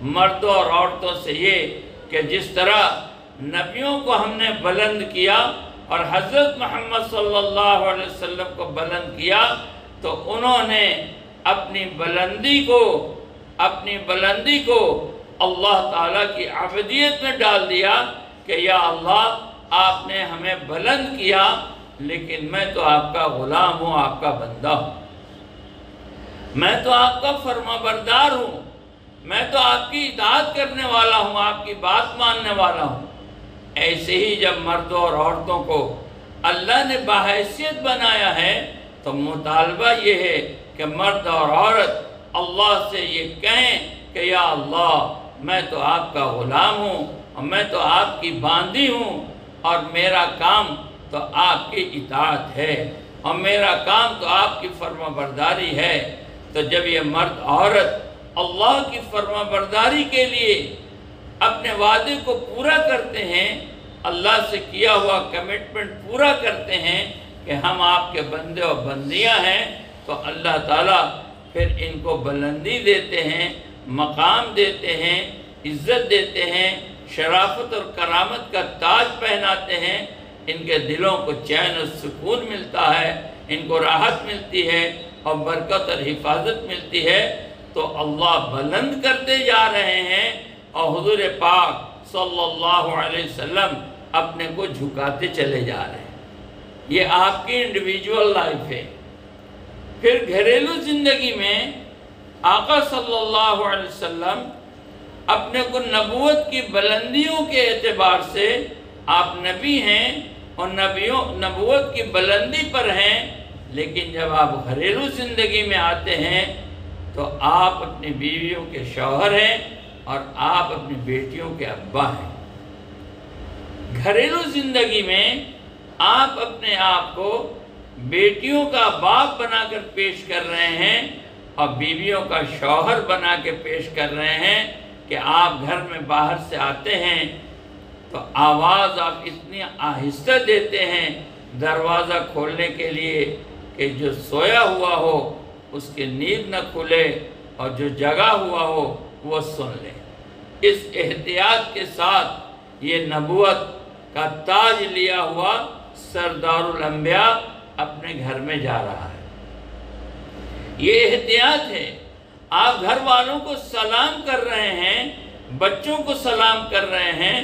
S1: मर्दों और औरतों से ये कि जिस तरह नबियों को हमने बुलंद किया और हज़रत मोहम्मद सल्लल्लाहु अलैहि वसल्लम को बुलंद किया तो उन्होंने अपनी बुलंदी को, अपनी बुलंदी को अल्लाह ताला की अबदियत में डाल दिया कि या अल्लाह, आपने हमें बुलंद किया, लेकिन मैं तो आपका ग़ुलाम हूँ, आपका बंदा हूँ। मैं तो आपका फर्मा बरदार हूँ। मैं तो आपकी इतात करने वाला हूँ, आपकी बात मानने वाला हूँ। ऐसे ही जब मर्दों और औरतों को अल्लाह ने बाहैसियत बनाया है तो मुतालबा ये है कि मर्द और औरत अल्लाह से ये कहें कि, या अल्लाह, मैं तो आपका ग़ुलाम हूँ और मैं तो आपकी बांदी हूँ और मेरा काम तो आपकी इतात है और मेरा काम तो आपकी फर्मा बरदारी है। तो जब ये मर्द, औरत अल्लाह की फर्मा बरदारी के लिए अपने वादे को पूरा करते हैं, अल्लाह से किया हुआ कमिटमेंट पूरा करते हैं कि हम आपके बंदे और बंदियाँ हैं तो अल्लाह ताला फिर इनको बुलंदी देते हैं, मकाम देते हैं, इज़्ज़त देते हैं, शराफत और करामत का ताज पहनाते हैं। इनके दिलों को चैन और सुकून मिलता है, इनको राहत मिलती है और बरकत और हिफाजत मिलती है। तो अल्लाह बुलंद करते जा रहे हैं और हुजूर पाक सल्लल्लाहु अलैहि वसल्लम अपने को झुकाते चले जा रहे हैं। ये आपकी इंडिविजुअल लाइफ है। फिर घरेलू ज़िंदगी में आका सल्लल्लाहु अलैहि वसल्लम अपने को नबूत की बुलंदियों के एतबार से आप नबी हैं और नबियों नबूत की बुलंदी पर हैं, लेकिन जब आप घरेलू ज़िंदगी में आते हैं तो आप अपनी बीवियों के शौहर हैं और आप अपनी बेटियों के अब्बा हैं। घरेलू ज़िंदगी में आप अपने आप को बेटियों का बाप बनाकर पेश कर रहे हैं और बीवियों का शौहर बना के पेश कर रहे हैं कि आप घर में बाहर से आते हैं तो आवाज़ आप इतनी आहिस्ता देते हैं दरवाज़ा खोलने के लिए कि जो सोया हुआ हो उसकी नींद न खुले और जो जगा हुआ हो, वो सुन ले। इस एहतियात के साथ ये नबूत का ताज लिया हुआ सरदारुल अंबिया अपने घर में जा रहा है। ये एहतियात है। आप घर वालों को सलाम कर रहे हैं, बच्चों को सलाम कर रहे हैं,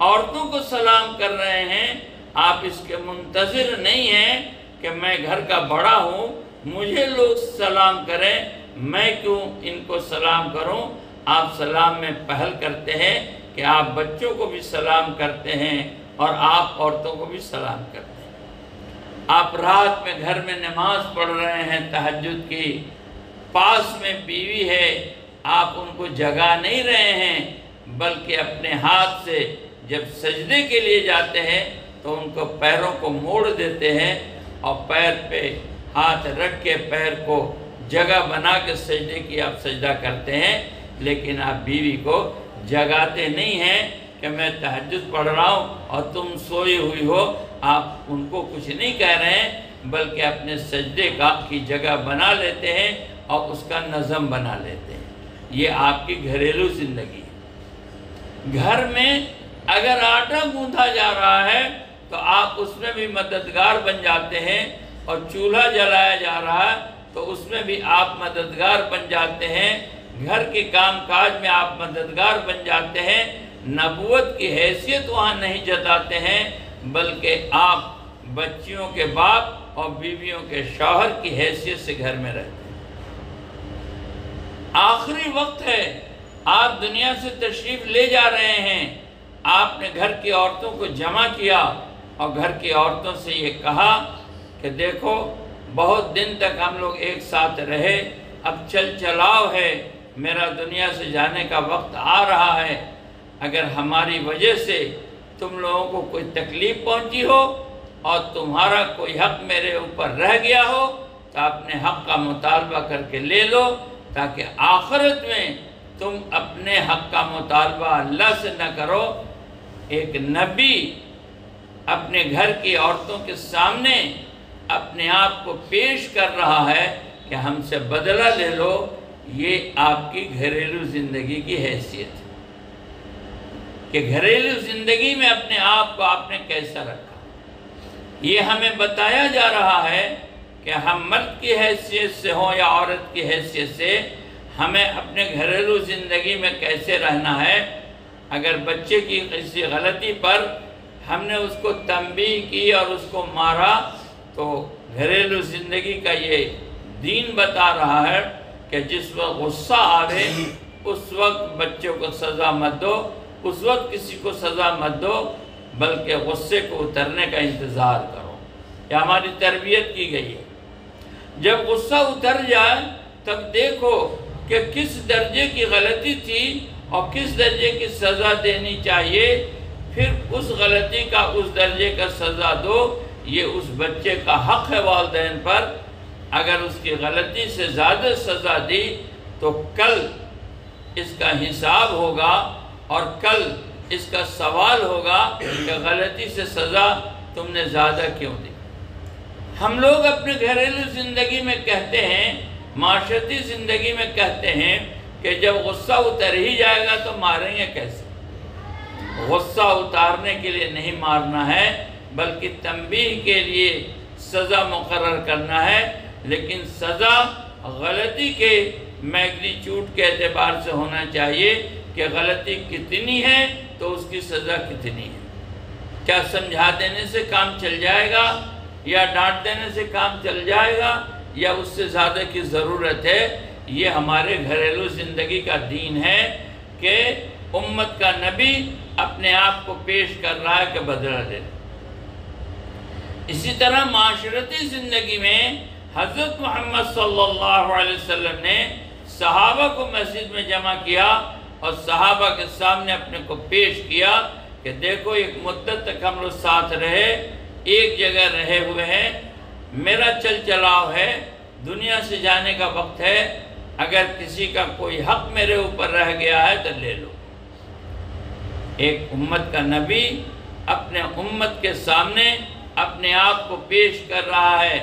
S1: औरतों को सलाम कर रहे हैं। आप इसके मुंतज़र नहीं हैं कि मैं घर का बड़ा हूँ मुझे लोग सलाम करें, मैं क्यों इनको सलाम करूँ? आप सलाम में पहल करते हैं कि आप बच्चों को भी सलाम करते हैं और आप औरतों को भी सलाम करते हैं। आप रात में घर में नमाज़ पढ़ रहे हैं तहजद की पास में बीवी है, आप उनको जगा नहीं रहे हैं, बल्कि अपने हाथ से जब सजदे के लिए जाते हैं तो उनको पैरों को मोड़ देते हैं और पैर पे हाथ रख के पैर को जगह बना के सजदे की आप सजदा करते हैं, लेकिन आप बीवी को जगाते नहीं हैं कि मैं तहजद पढ़ रहा हूँ और तुम सोई हुई हो। आप उनको कुछ नहीं कह रहे हैं, बल्कि अपने सजदे का की जगह बना लेते हैं और उसका नज़म बना लेते हैं। ये आपकी घरेलू ज़िंदगी घर में अगर आटा गूंधा जा रहा है तो आप उसमें भी मददगार बन जाते हैं और चूल्हा जलाया जा रहा है तो उसमें भी आप मददगार बन जाते हैं। घर के काम काज में आप मददगार बन जाते हैं। नबूत की हैसियत वहाँ नहीं जताते हैं, बल्कि आप बच्चियों के बाप और बीवियों के शौहर की हैसियत से घर में रहते हैं। आखिरी वक्त है, आप दुनिया से तशरीफ़ ले जा रहे हैं। आपने घर की औरतों को जमा किया और घर की औरतों से ये कहा कि देखो, बहुत दिन तक हम लोग एक साथ रहे, अब चल चलाव है, मेरा दुनिया से जाने का वक्त आ रहा है। अगर हमारी वजह से तुम लोगों को कोई तकलीफ़ पहुँची हो और तुम्हारा कोई हक मेरे ऊपर रह गया हो तो अपने हक का मुतालबा करके ले लो, ताकि आखिरत में तुम अपने हक का मुतालबा अल्लाह से न करो। एक नबी अपने घर की औरतों के सामने अपने आप को पेश कर रहा है कि हमसे बदला ले लो, ये आपकी घरेलू ज़िंदगी की हैसियत है। कि घरेलू ज़िंदगी में अपने आप को आपने कैसा रखा। ये हमें बताया जा रहा है कि हम मर्द की हैसियत से हों या औरत की हैसियत से, हमें अपने घरेलू ज़िंदगी में कैसे रहना है। अगर बच्चे की किसी गलती पर हमने उसको तंबी की और उसको मारा तो घरेलू ज़िंदगी का ये दीन बता रहा है कि जिस वक्त गुस्सा आवे, उस वक्त बच्चों को सज़ा मत दो, उस वक्त किसी को सज़ा मत दो, बल्कि गुस्से को उतरने का इंतज़ार करो। यह हमारी तरबियत की गई है। जब गुस्सा उतर जाए, तब देखो कि किस दर्जे की गलती थी और किस दर्जे की सज़ा देनी चाहिए। फिर उस गलती का उस दर्जे का सज़ा दो ये उस बच्चे का हक है वालदेन पर। अगर उसकी गलती से ज़्यादा सज़ा दी तो कल इसका हिसाब होगा और कल इसका सवाल होगा कि गलती से सज़ा तुमने ज़्यादा क्यों दी। हम लोग अपने घरेलू ज़िंदगी में कहते हैं, माशरती ज़िंदगी में कहते हैं कि जब गुस्सा उतर ही जाएगा तो मारेंगे कैसे? गुस्सा उतारने के लिए नहीं मारना है बल्कि तंबीह के लिए सज़ा मुकर करना है, लेकिन सज़ा गलती के मैग्नीच्यूड के अतबार से होना चाहिए कि गलती कितनी है तो उसकी सज़ा कितनी है। क्या समझा देने से काम चल जाएगा, या डांट देने से काम चल जाएगा, या उससे ज़्यादा की ज़रूरत है? ये हमारे घरेलू ज़िंदगी का दीन है कि उम्मत का नबी अपने आप को पेश कर रहा है कि बदला दे। इसी तरह माशरती ज़िंदगी में हज़रत मोहम्मद सल्लल्लाहु अलैहि वसल्लम ने सहाबा को मस्जिद में जमा किया और सहाबा के सामने अपने को पेश किया कि देखो एक मुद्दत तक हम लोग साथ रहे, एक जगह रहे हुए हैं। मेरा चल चलाव है, दुनिया से जाने का वक्त है, अगर किसी का कोई हक मेरे ऊपर रह गया है तो ले लो। एक उम्मत का नबी अपने उम्मत के सामने अपने आप को पेश कर रहा है,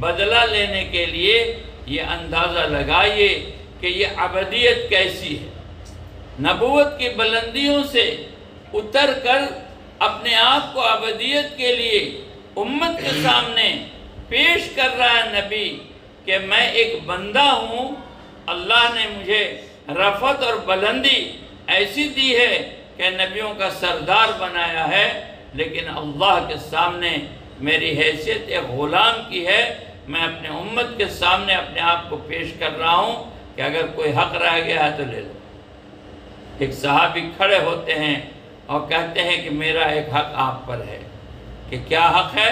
S1: बदला लेने के लिए ये अंदाज़ा लगाइए कि ये अबदियत कैसी है। नबूत की बुलंदियों से उतर कर अपने आप को अबदियत के लिए उम्मत के सामने पेश कर रहा है नबी कि मैं एक बंदा हूँ, अल्लाह ने मुझे रफत और बुलंदी ऐसी दी है कि नबियों का सरदार बनाया है। लेकिन अल्लाह के सामने मेरी हैसियत एक ग़ुलाम की है। मैं अपने उम्मत के सामने अपने आप को पेश कर रहा हूँ कि अगर कोई हक रह गया है तो ले लो। एक सहाबी खड़े होते हैं और कहते हैं कि मेरा एक हक आप पर है कि क्या हक है?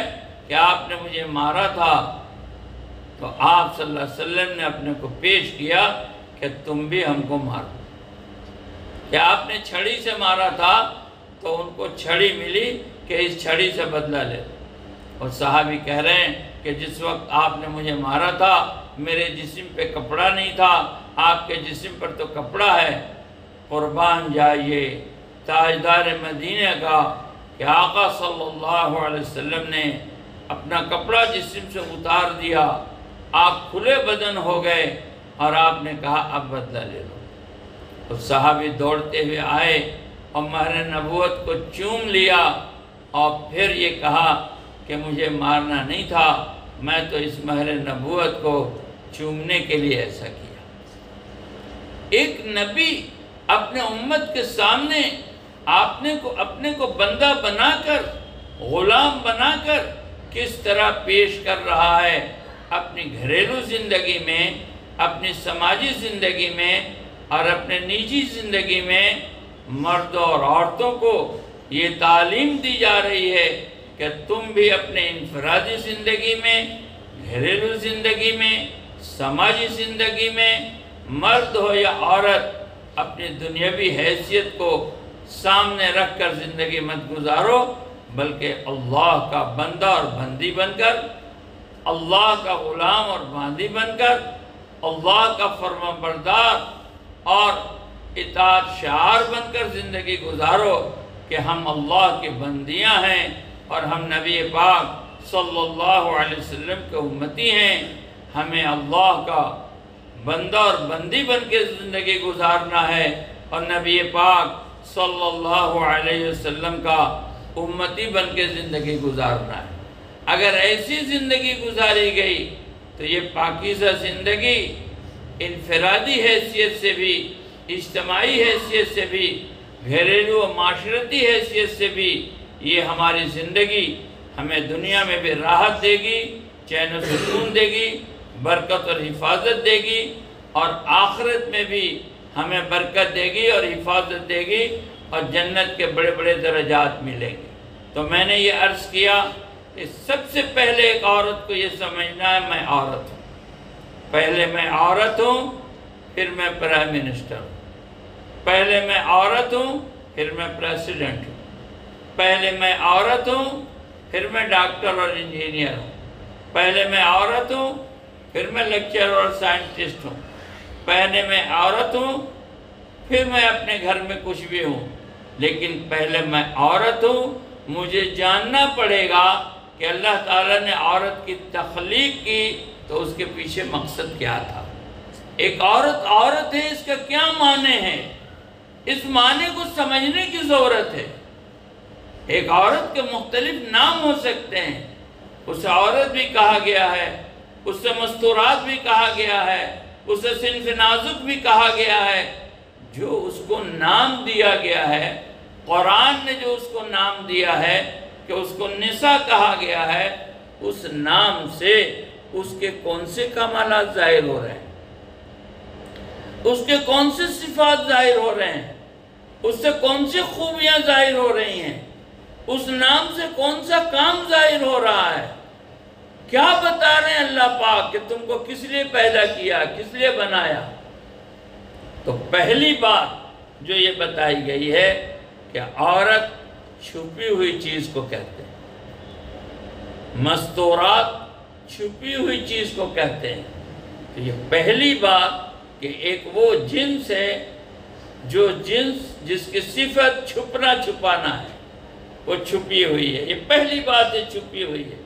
S1: कि आपने मुझे मारा था? तो आप सल्लल्लाहु अलैहि वसल्लम ने अपने को पेश किया कि तुम भी हमको मारो। क्या आपने छड़ी से मारा था? तो उनको छड़ी मिली कि इस छड़ी से बदला ले। और साहबी कह रहे हैं कि जिस वक्त आपने मुझे मारा था, मेरे जिस्म पे कपड़ा नहीं था, आपके जिस्म पर तो कपड़ा है। कुर्बान जाइए। ताजदार मदीने का कि आका सल्लल्लाहु अलैहि वसल्लम ने अपना कपड़ा जिस्म से उतार दिया। आप खुले बदन हो गए और आपने कहा, अब बदला ले लो। तो साहबी दौड़ते हुए आए और महर नबूत को चूम लिया। और फिर ये कहा कि मुझे मारना नहीं था, मैं तो इस महर नबूत को चूमने के लिए ऐसा किया। एक नबी अपने उम्मत के सामने आपने को, अपने को बंदा बनाकर, गुलाम बनाकर किस तरह पेश कर रहा है, अपनी घरेलू ज़िंदगी में, अपनी समाजी ज़िंदगी में और अपने निजी ज़िंदगी में मर्दों और औरतों को ये तालीम दी जा रही है कि तुम भी अपने इनफरादी ज़िंदगी में, घरेलू ज़िंदगी में, समाजी ज़िंदगी में मर्द हो या औरत, अपनी दुनियावी हैसियत को सामने रख कर ज़िंदगी मत गुजारो, बल्कि अल्लाह का बंदा और बंदी बनकर, अल्लाह का ग़ुलाम और बांदी बनकर, अल्लाह का फर्मा बरदार और इतात शार बनकर ज़िंदगी गुजारो। कि हम अल्लाह की बंदियाँ हैं और हम नबी पाक सल्लल्लाहु अलैहि वसल्लम के उम्मती हैं। हमें अल्लाह का बंदा और बंदी बन के ज़िंदगी गुजारना है और नबी पाक सल्लल्लाहु अलैहि वसल्लम का उम्मती बन के ज़िंदगी गुजारना है। अगर ऐसी ज़िंदगी गुजारी गई तो ये पाकिज़ा ज़िंदगी, इनफरादी हैसियत से भी, इज्तमाही हैसियत से भी घरेलू व माशरती हैसियत से भी ये हमारी ज़िंदगी हमें दुनिया में भी राहत देगी, चैन सुकून देगी, बरकत और हिफाजत देगी और आखिरत में भी हमें बरकत देगी और हिफाजत देगी और जन्नत के बड़े बड़े दर्जात मिलेंगे। तो मैंने ये अर्ज़ किया कि सबसे पहले एक औरत को ये समझना है, मैं औरत हूँ। पहले मैं औरत हूँ, फिर मैं प्राइम मिनिस्टर हूँ। पहले मैं औरत हूँ, फिर मैं प्रेसिडेंट हूँ। पहले मैं औरत हूँ, फिर मैं डॉक्टर और इंजीनियर हूँ। पहले मैं औरत हूँ, फिर मैं लेक्चर और साइंटिस्ट हूँ। पहले मैं औरत हूँ, फिर मैं अपने घर में कुछ भी हूँ। लेकिन पहले मैं औरत हूँ, मुझे जानना पड़ेगा कि अल्लाह ताला ने औरत की तख्लीक की तो उसके पीछे मकसद क्या था। एक औरत औरत है, इसका क्या माने हैं? इस माने को समझने की ज़रूरत है। एक औरत के मुख्तलिफ़ नाम हो सकते हैं। उसे औरत भी कहा गया है उससे मस्तूरात भी कहा गया है, उसे सिंफ नाजुक भी कहा गया है। जो उसको नाम दिया गया है, कुरान ने जो उसको नाम दिया है, कि उसको निसा कहा गया है, उस नाम से उसके कौन से कमाल ज़ाहिर हो रहे हैं? उसके कौन से सिफात ज़ाहिर हो रहे हैं? उससे कौन सी खूबियाँ ज़ाहिर हो रही हैं? उस नाम से कौन सा काम ज़ाहिर हो रहा है? क्या बता रहे हैं अल्लाह पाक कि तुमको किस लिए पैदा किया, किस लिए बनाया? तो पहली बात जो ये बताई गई है कि औरत छुपी हुई चीज़ को कहते हैं। मस्तूरात छुपी हुई चीज़ को कहते हैं। तो ये पहली बात कि एक वो जिन्स है जो जिन्स जिसकी सिफत छुपना छुपाना है, वो छुपी हुई है। ये पहली बात है, छुपी हुई है।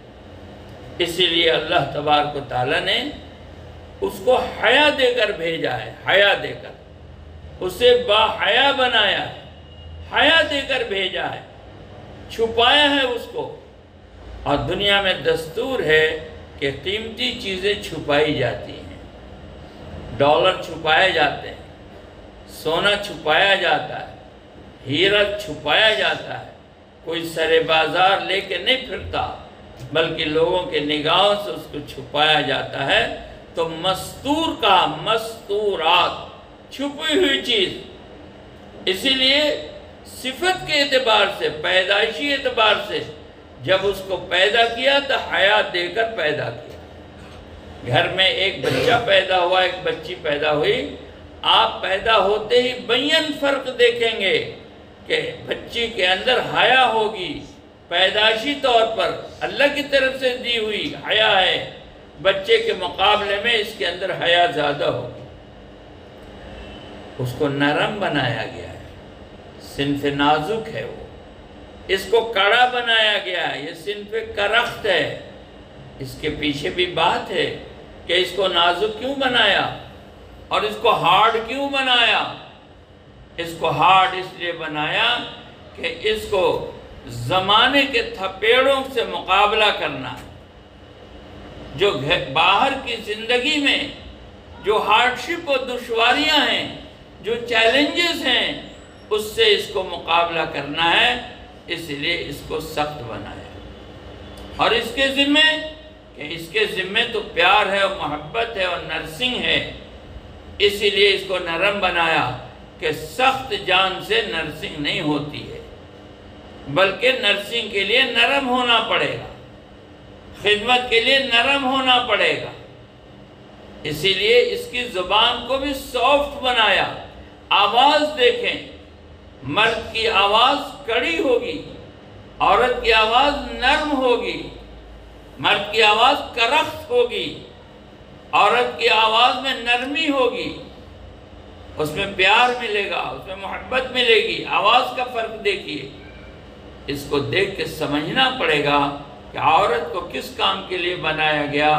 S1: इसीलिए अल्लाह तबार को ताला ने उसको हया देकर भेजा है, हया देकर। उसे बाहया बनाया है, हया देकर भेजा है, छुपाया है उसको। और दुनिया में दस्तूर है कि कीमती चीज़ें छुपाई जाती हैं, डॉलर छुपाए जाते हैं। सोना छुपाया जाता है हीरा छुपाया जाता है। कोई सरे बाज़ार लेके नहीं फिरता, बल्कि लोगों के निगाहों से उसको छुपाया जाता है। तो मस्तूर का मस्तूरात, छुपी हुई चीज़। इसीलिए सिफत के एतबार से, पैदाइशी एतबार से, जब उसको पैदा किया तो हयात देकर पैदा किया। घर में एक बच्चा पैदा हुआ, एक बच्ची पैदा हुई आप पैदा होते ही बैन फ़र्क देखेंगे कि बच्ची के अंदर हया होगी। पैदाशी तौर पर अल्लाह की तरफ़ से दी हुई हया है। बच्चे के मुकाबले में इसके अंदर हया ज़्यादा होगी। उसको नरम बनाया गया है। सिंफ नाजुक है वो। इसको कड़ा बनाया गया है। ये सिंफ करख्त है। इसके पीछे भी बात है कि इसको नाजुक क्यों बनाया? और इसको हार्ड क्यों बनाया? इसको हार्ड इसलिए बनाया कि इसको ज़माने के थपेड़ों से मुकाबला करना। जो बाहर की ज़िंदगी में जो हार्डशिप और दुश्वारियाँ हैं, जो चैलेंजेस हैं, उससे इसको मुकाबला करना है, इसलिए इसको सख्त बनाया। और इसके ज़िम्मे, कि इसके ज़िम्मे तो प्यार है और मोहब्बत है और नर्सिंग है। इसीलिए इसको नरम बनाया कि सख्त जान से नर्सिंग नहीं होती है, बल्कि नर्सिंग के लिए नरम होना पड़ेगा, खिदमत के लिए नरम होना पड़ेगा। इसीलिए इसकी ज़ुबान को भी सॉफ्ट बनाया, आवाज़ देखें, मर्द की आवाज़ कड़ी होगी, औरत की आवाज़ नरम होगी, मर्द की आवाज़ करख्त होगी। औरत की आवाज़ में नरमी होगी, उसमें प्यार मिलेगा, उसमें मोहब्बत मिलेगी। आवाज़ का फ़र्क देखिए। इसको देख के समझना पड़ेगा कि औरत को किस काम के लिए बनाया गया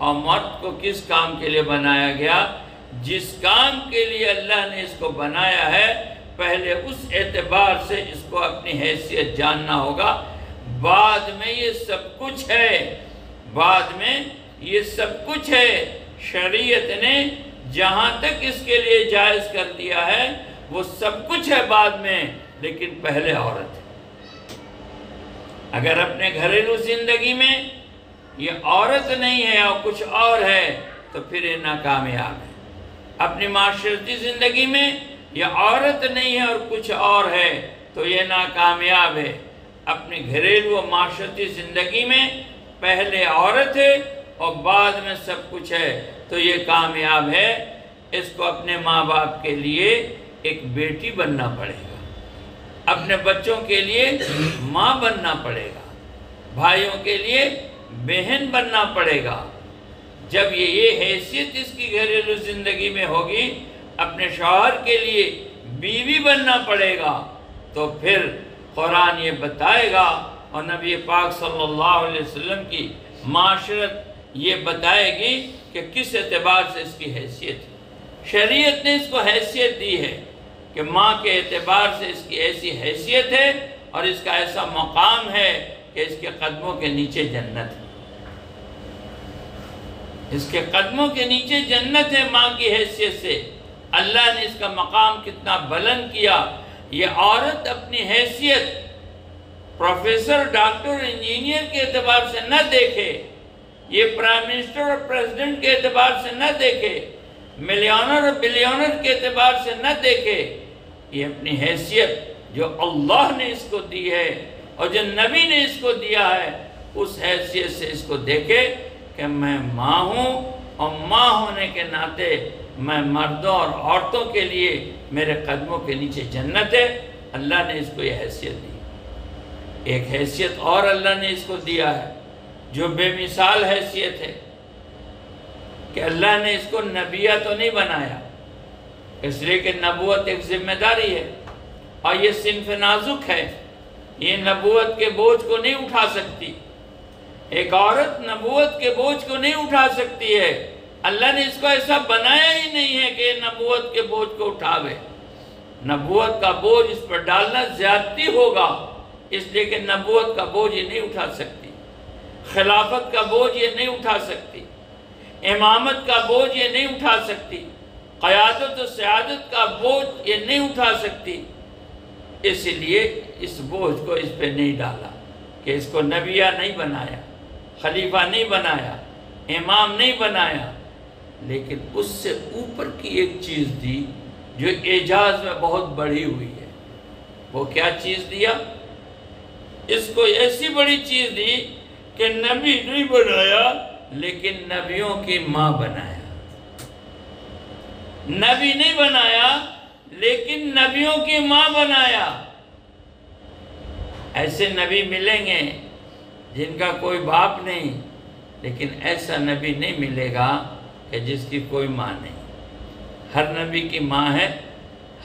S1: और मर्द को किस काम के लिए बनाया गया। जिस काम के लिए अल्लाह ने इसको बनाया है, पहले उस एतबार से इसको अपनी हैसियत जानना होगा। बाद में ये सब कुछ है। बाद में ये सब कुछ है शरीयत ने जहाँ तक इसके लिए जायज़ कर दिया है, वो सब कुछ है बाद में, लेकिन पहले औरत है। अगर अपने घरेलू ज़िंदगी में ये औरत नहीं है और कुछ और है तो फिर ये नाकामयाब है। अपनी माशरती ज़िंदगी में ये औरत नहीं है और कुछ और है तो ये नाकामयाब है। अपने घरेलू और माशरती ज़िंदगी में पहले औरत है और बाद में सब कुछ है तो ये कामयाब है। इसको अपने माँ बाप के लिए एक बेटी बनना पड़ेगा। अपने बच्चों के लिए माँ बनना पड़ेगा। भाइयों के लिए बहन बनना पड़ेगा। जब ये ये हैसियत इसकी घरेलू ज़िंदगी में होगी, अपने शौहर के लिए बीवी बनना पड़ेगा तो फिर कुरान ये बताएगा, और नबी पाक सल्लल्लाहु अलैहि वसल्लम की माशरत ये बताएगी कि किस एतबार से इसकी हैसियत है। शरीयत ने इसको हैसियत दी है कि माँ के एतबार से इसकी ऐसी हैसियत है और इसका ऐसा मकाम है कि इसके कदमों के नीचे जन्नत है। इसके कदमों के नीचे जन्नत है माँ की हैसियत से। अल्लाह ने इसका मकाम कितना बुलंद किया। ये औरत अपनी हैसियत प्रोफेसर, डॉक्टर, इंजीनियर के अतबार से न देखे। ये प्राइम मिनिस्टर और प्रेसिडेंट के एतबार से न देखे मिलियनर और बिलियनर के एतबार से न देखे, ये अपनी हैसियत जो अल्लाह ने इसको दी है और जो नबी ने इसको दिया है, उस हैसियत से इसको देखे कि मैं माँ हूँ और माँ होने के नाते मैं मर्दों और औरतों के लिए मेरे कदमों के नीचे जन्नत है। अल्लाह ने इसको ये हैसियत दी। एक हैसियत और अल्लाह ने इसको दिया है। जो बेमिसाल हैसियत है कि अल्लाह ने इसको नबिया तो नहीं बनाया, इसलिए कि नबूत एक ज़िम्मेदारी है। और ये सिनफ नाजुक है, ये नबूत के बोझ को नहीं उठा सकती। एक औरत नबूत के बोझ को नहीं उठा सकती है। अल्लाह ने इसको ऐसा बनाया ही नहीं है कि नबूत के बोझ को उठावे। नबूत का बोझ इस पर डालना ज्यादती होगा, इसलिए कि नबूत का बोझ ये नहीं उठा सकती। खिलाफत का बोझ ये नहीं उठा सकती, इमामत का बोझ ये नहीं उठा सकती, क़यादत और सयादत का बोझ ये नहीं उठा सकती। इसलिए इस बोझ को इस पर नहीं डाला कि इसको नबिया नहीं बनाया, खलीफा नहीं बनाया, इमाम नहीं बनाया। लेकिन उससे ऊपर की एक चीज़ दी जो एजाज में बहुत बड़ी हुई है। वो क्या चीज़ दिया? इसको ऐसी बड़ी चीज़ दी कि नबी नहीं बनाया, लेकिन नबियों की माँ बनाया। नबी नहीं बनाया, लेकिन नबियों की माँ बनाया। ऐसे नबी मिलेंगे जिनका कोई बाप नहीं, लेकिन ऐसा नबी नहीं मिलेगा कि जिसकी कोई माँ नहीं। हर नबी की माँ है,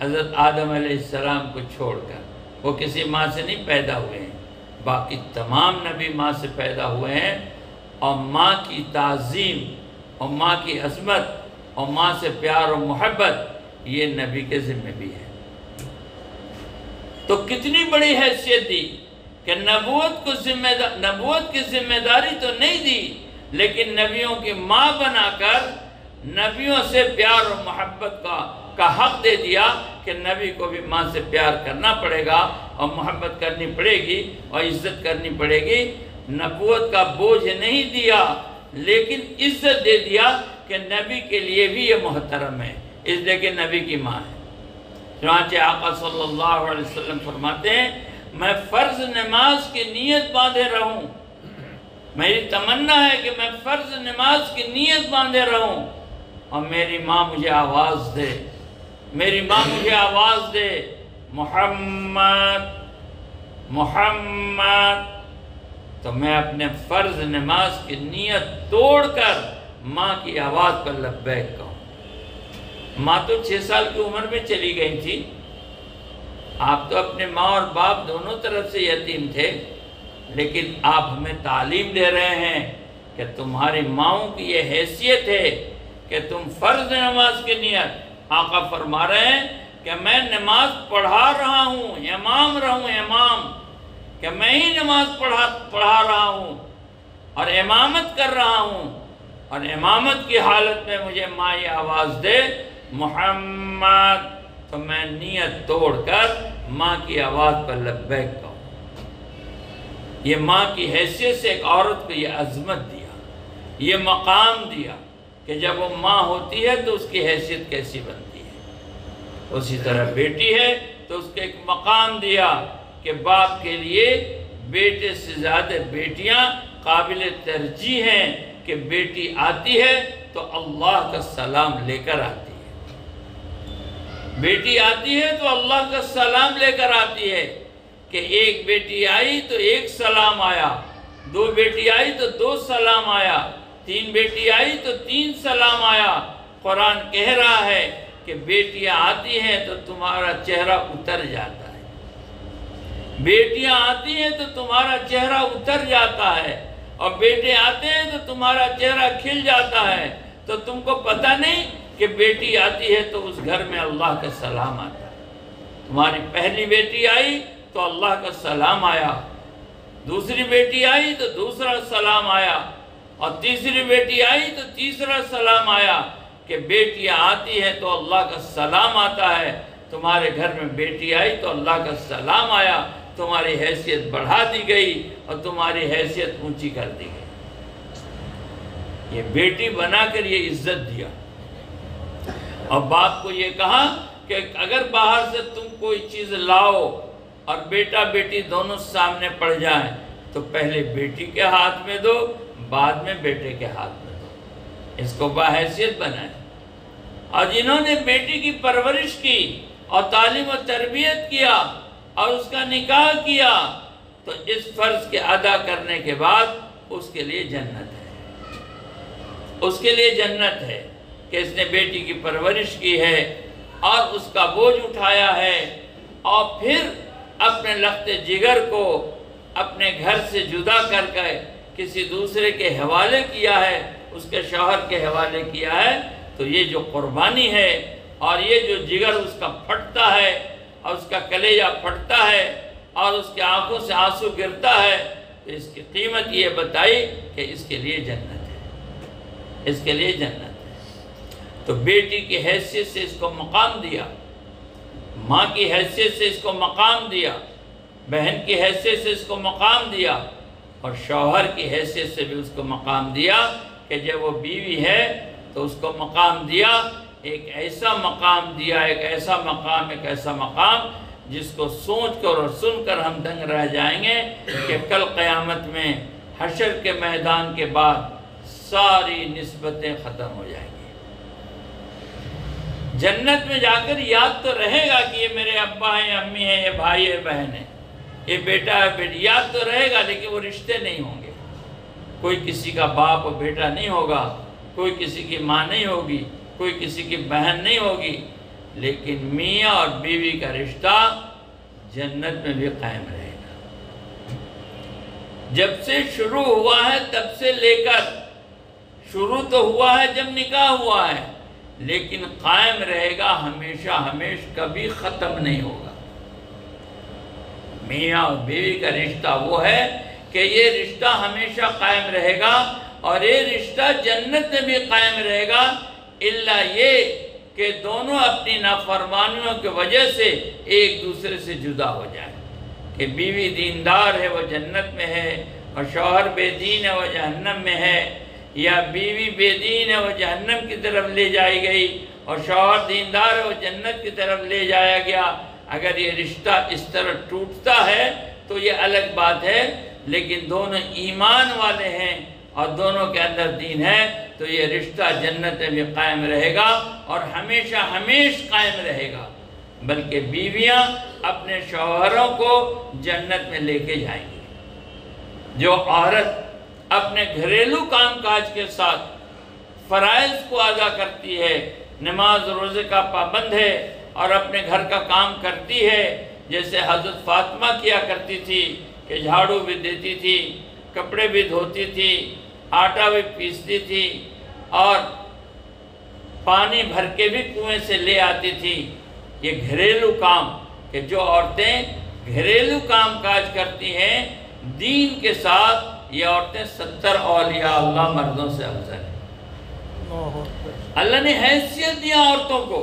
S1: हज़रत आदम सलाम को छोड़कर। वो किसी माँ से नहीं पैदा हुए हैं। बाकी तमाम नबी माँ से पैदा हुए हैं और माँ की तज़ीम और माँ की अजमत और माँ से प्यार और मोहब्बत ये नबी के ज़िम्मे भी है। तो कितनी बड़ी हैसियत दी कि नबूत को जिम्मेदार नबूत की ज़िम्मेदारी तो नहीं दी, लेकिन नबियों की माँ बनाकर नबियों से प्यार और मोहब्बत का का हक दे दिया कि नबी को भी माँ से प्यार करना पड़ेगा और मोहब्बत करनी पड़ेगी और इज़्ज़त करनी पड़ेगी। नबूत का बोझ नहीं दिया, लेकिन इज़्ज़त दे दिया कि नबी के लिए भी ये मोहतरम है। इसलिए कि नबी की माँ है। चुनाचे आका सल्लल्लाहु अलैहि वसल्लम फरमाते हैं, मैं फ़र्ज़ नमाज़ की नीयत बांधे रहूँ। मेरी तमन्ना है कि मैं फ़र्ज़ नमाज़ की नीयत बांधे रहूँ। और मेरी माँ मुझे आवाज़ दे। मेरी माँ मुझे आवाज़ दे। मोहम्मद मोहम्मद। तो मैं अपने फ़र्ज़ नमाज़ की नीयत तोड़कर माँ की आवाज़ पर लब्बैक कहूँ। माँ तो छः साल की उम्र में चली गई थी। आप तो अपने माँ और बाप दोनों तरफ़ से यतीम थे, लेकिन आप हमें तालीम दे रहे हैं कि तुम्हारी माओ की ये हैसियत है कि तुम फ़र्ज़ नमाज़ की नियत आका फरमा रहे हैं कि मैं नमाज़ पढ़ा रहा हूँ इमाम रहूँ इमाम कि मैं ही नमाज़ पढ़ा पढ़ा रहा हूँ और इमामत कर रहा हूँ। और इमामत की हालत में मुझे माँ ये आवाज़ दे, मोहम्मद तो मैं नीयत तोड़कर माँ की आवाज़ पर लब्बैक कहूँ। ये माँ की हैसियत से एक औरत को ये अजमत दिया, ये मकाम दिया। कि जब वो माँ होती है तो उसकी हैसियत कैसी बनती है? उसी तरह बेटी है तो उसको एक मकाम दिया कि बाप के लिए बेटे से ज़्यादा बेटियाँ काबिल तरजीह हैं कि बेटी आती है तो अल्लाह का सलाम लेकर आती है। बेटी आती है तो अल्लाह का सलाम लेकर आती है कि एक बेटी आई तो एक सलाम आया, दो बेटी आई तो दो सलाम आया। तीन बेटी आई तो तीन सलाम आया। कुरान कह रहा है कि बेटियाँ आती हैं तो तुम्हारा चेहरा उतर जाता है। बेटियाँ आती हैं तो तुम्हारा चेहरा उतर जाता है। और बेटे आते हैं तो तुम्हारा चेहरा खिल जाता है। तो तुमको पता नहीं कि बेटी आती है तो उस घर में अल्लाह का सलाम आता है। तुम्हारी पहली बेटी आई तो अल्लाह का सलाम आया। दूसरी बेटी आई तो दूसरा सलाम आया। और तीसरी बेटी आई तो तीसरा सलाम आया कि बेटियाँ आती हैं तो अल्लाह का सलाम आता है। तुम्हारे घर में बेटी आई तो अल्लाह का सलाम आया। तुम्हारी हैसियत बढ़ा दी गई और तुम्हारी हैसियत ऊँची कर दी गई। ये बेटी बनाकर ये इज़्ज़त दिया। और बाप को ये कहा कि अगर बाहर से तुम कोई चीज़ लाओ और बेटा बेटी दोनों सामने पड़ जाए तो पहले बेटी के हाथ में दो बाद में बेटे के हाथ में दो। इसको बाहैसियत बनाए। और जिन्होंने बेटी की परवरिश की और तालीम और तरबियत किया और उसका निकाह किया तो इस फ़र्ज़ के अदा करने के बाद उसके लिए जन्नत है। उसके लिए जन्नत है कि इसने बेटी की परवरिश की है और उसका बोझ उठाया है और फिर अपने लखते जिगर को अपने घर से जुदा करके किसी दूसरे के हवाले किया है, उसके शोहर के हवाले किया है तो ये जो कुर्बानी है और ये जो जिगर उसका फटता है और उसका कलेजा फटता है और उसके आँखों से आँसू गिरता है तो इसकी कीमत ये बताई कि इसके लिए जन्नत है। इसके लिए जन्नत है। तो बेटी की हैसियत से इसको मकाम दिया, माँ की हैसियत से इसको मकाम दिया, बहन की हैसियत से इसको मकाम दिया और शौहर की हैसियत से भी उसको मकाम दिया कि जब वो बीवी है तो उसको मकाम दिया, एक ऐसा मकाम दिया, एक ऐसा मकाम, एक ऐसा मकाम, जिसको सोच कर और सुनकर हम दंग रह जाएँगे कि कल क़यामत में हशर के मैदान के बाद सारी नस्बतें ख़त्म हो जाएँगी। जन्नत में जाकर याद तो रहेगा कि ये मेरे अब्बा हैं, अम्मी हैं, ये भाई है, बहन है। ये बेटा है, बेटी। याद तो रहेगा, लेकिन वो रिश्ते नहीं होंगे। कोई किसी का बाप और बेटा नहीं होगा, कोई किसी की माँ नहीं होगी, कोई किसी की बहन नहीं होगी। लेकिन मियाँ और बीवी का रिश्ता जन्नत में भी कायम रहेगा। जब से शुरू हुआ है, तब से लेकर शुरू तो हुआ है, जब निकाह हुआ है। लेकिन कायम रहेगा, हमेशा हमेश कभी ख़त्म नहीं होगा। मियाँ और बीवी का रिश्ता वो है कि ये रिश्ता हमेशा कायम रहेगा और ये रिश्ता जन्नत में भी कायम रहेगा, इल्ला ये कि दोनों अपनी नाफरमानियों की वजह से एक दूसरे से जुदा हो जाए। कि बीवी दीनदार है वह जन्नत में है और शौहर बेदीन है वह जहन्नम में है। या बीवी बेदीन है वह जहन्नम की तरफ़ ले जाई गई और शौहर दीनदार है वह जन्नत की तरफ़ ले जाया गया। अगर ये रिश्ता इस तरह टूटता है तो ये अलग बात है, लेकिन दोनों ईमान वाले हैं और दोनों के अंदर दीन है तो ये रिश्ता जन्नत में कायम रहेगा और हमेशा हमेश कायम रहेगा। बल्कि बीवियाँ अपने शौहरों को जन्नत में लेके जाएँगी। जो औरत अपने घरेलू कामकाज के साथ फ़रज़ को अदा करती है, नमाज़ रोज़े का पाबंद है और अपने घर का काम करती है। जैसे हज़रत फातिमा किया करती थी कि झाड़ू भी देती थी कपड़े भी धोती थी आटा भी पीसती थी और पानी भर के भी कुएँ से ले आती थी। ये घरेलू काम कि जो औरतें घरेलू काम काज करती हैं दीन के साथ ये औरतें सत्तर औलिया अल्लाह मर्दों से अफजल है। अल्लाह ने हैसियत दिया औरतों को।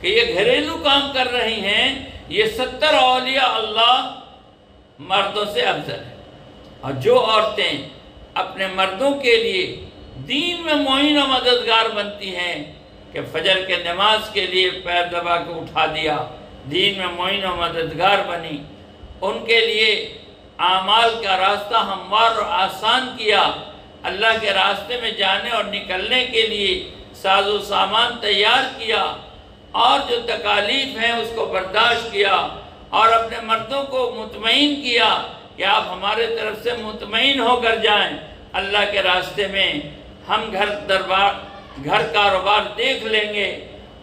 S1: कि ये घरेलू काम कर रही हैं, ये सत्तर औलिया अल्लाह मर्दों से अफजल है। और जो औरतें अपने मर्दों के लिए दीन में मोइन मददगार बनती हैं, कि फजर के नमाज़ के लिए पैर दबा के उठा दिया, दीन में मोइन मददगार बनी, उनके लिए आमाल का रास्ता हमवार और आसान किया, अल्लाह के रास्ते में जाने और निकलने के लिए साजो सामान तैयार किया और जो तकालीफ हैं उसको बर्दाश्त किया और अपने मर्दों को मुतमिन किया कि आप हमारे तरफ़ से मुतमिन होकर जाएँ। अल्लाह के रास्ते में हम घर दरबार, घर कारोबार देख लेंगे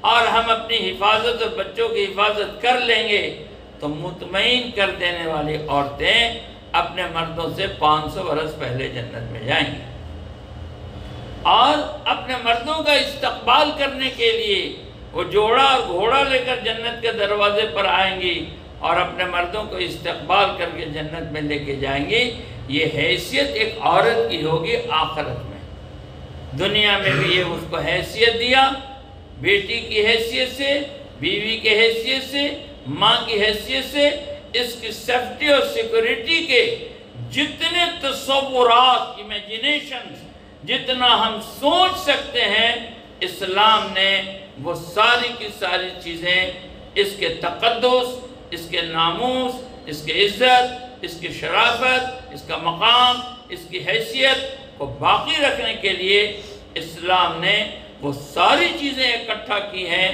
S1: और हम अपनी हिफाजत और बच्चों की हिफाजत कर लेंगे तो मुतमिन कर देने वाली औरतें अपने मर्दों से 500 बरस पहले जन्नत में जाएँगी। और अपने मर्दों का इस्तकबाल करने के लिए वो जोड़ा और घोड़ा लेकर जन्नत के दरवाजे पर आएँगी और अपने मर्दों को इस्तकबाल करके जन्नत में लेके जाएँगी। ये हैसियत एक औरत की होगी आखरत में। दुनिया में भी ये उसको हैसियत दिया, बेटी की हैसियत से, बीवी के हैसियत से, माँ की हैसियत से, इसकी सेफ्टी और सिक्योरिटी के जितने तस्वुरात इमेजिनेशन जितना हम सोच सकते हैं, इस्लाम ने वो सारी की सारी चीज़ें इसके तकदस इसके नामूस, इसके इज़्ज़त, इसकी शराफत, इसका मकाम, इसकी हैसियत को बाकी रखने के लिए इस्लाम ने वो सारी चीज़ें इकट्ठा की हैं,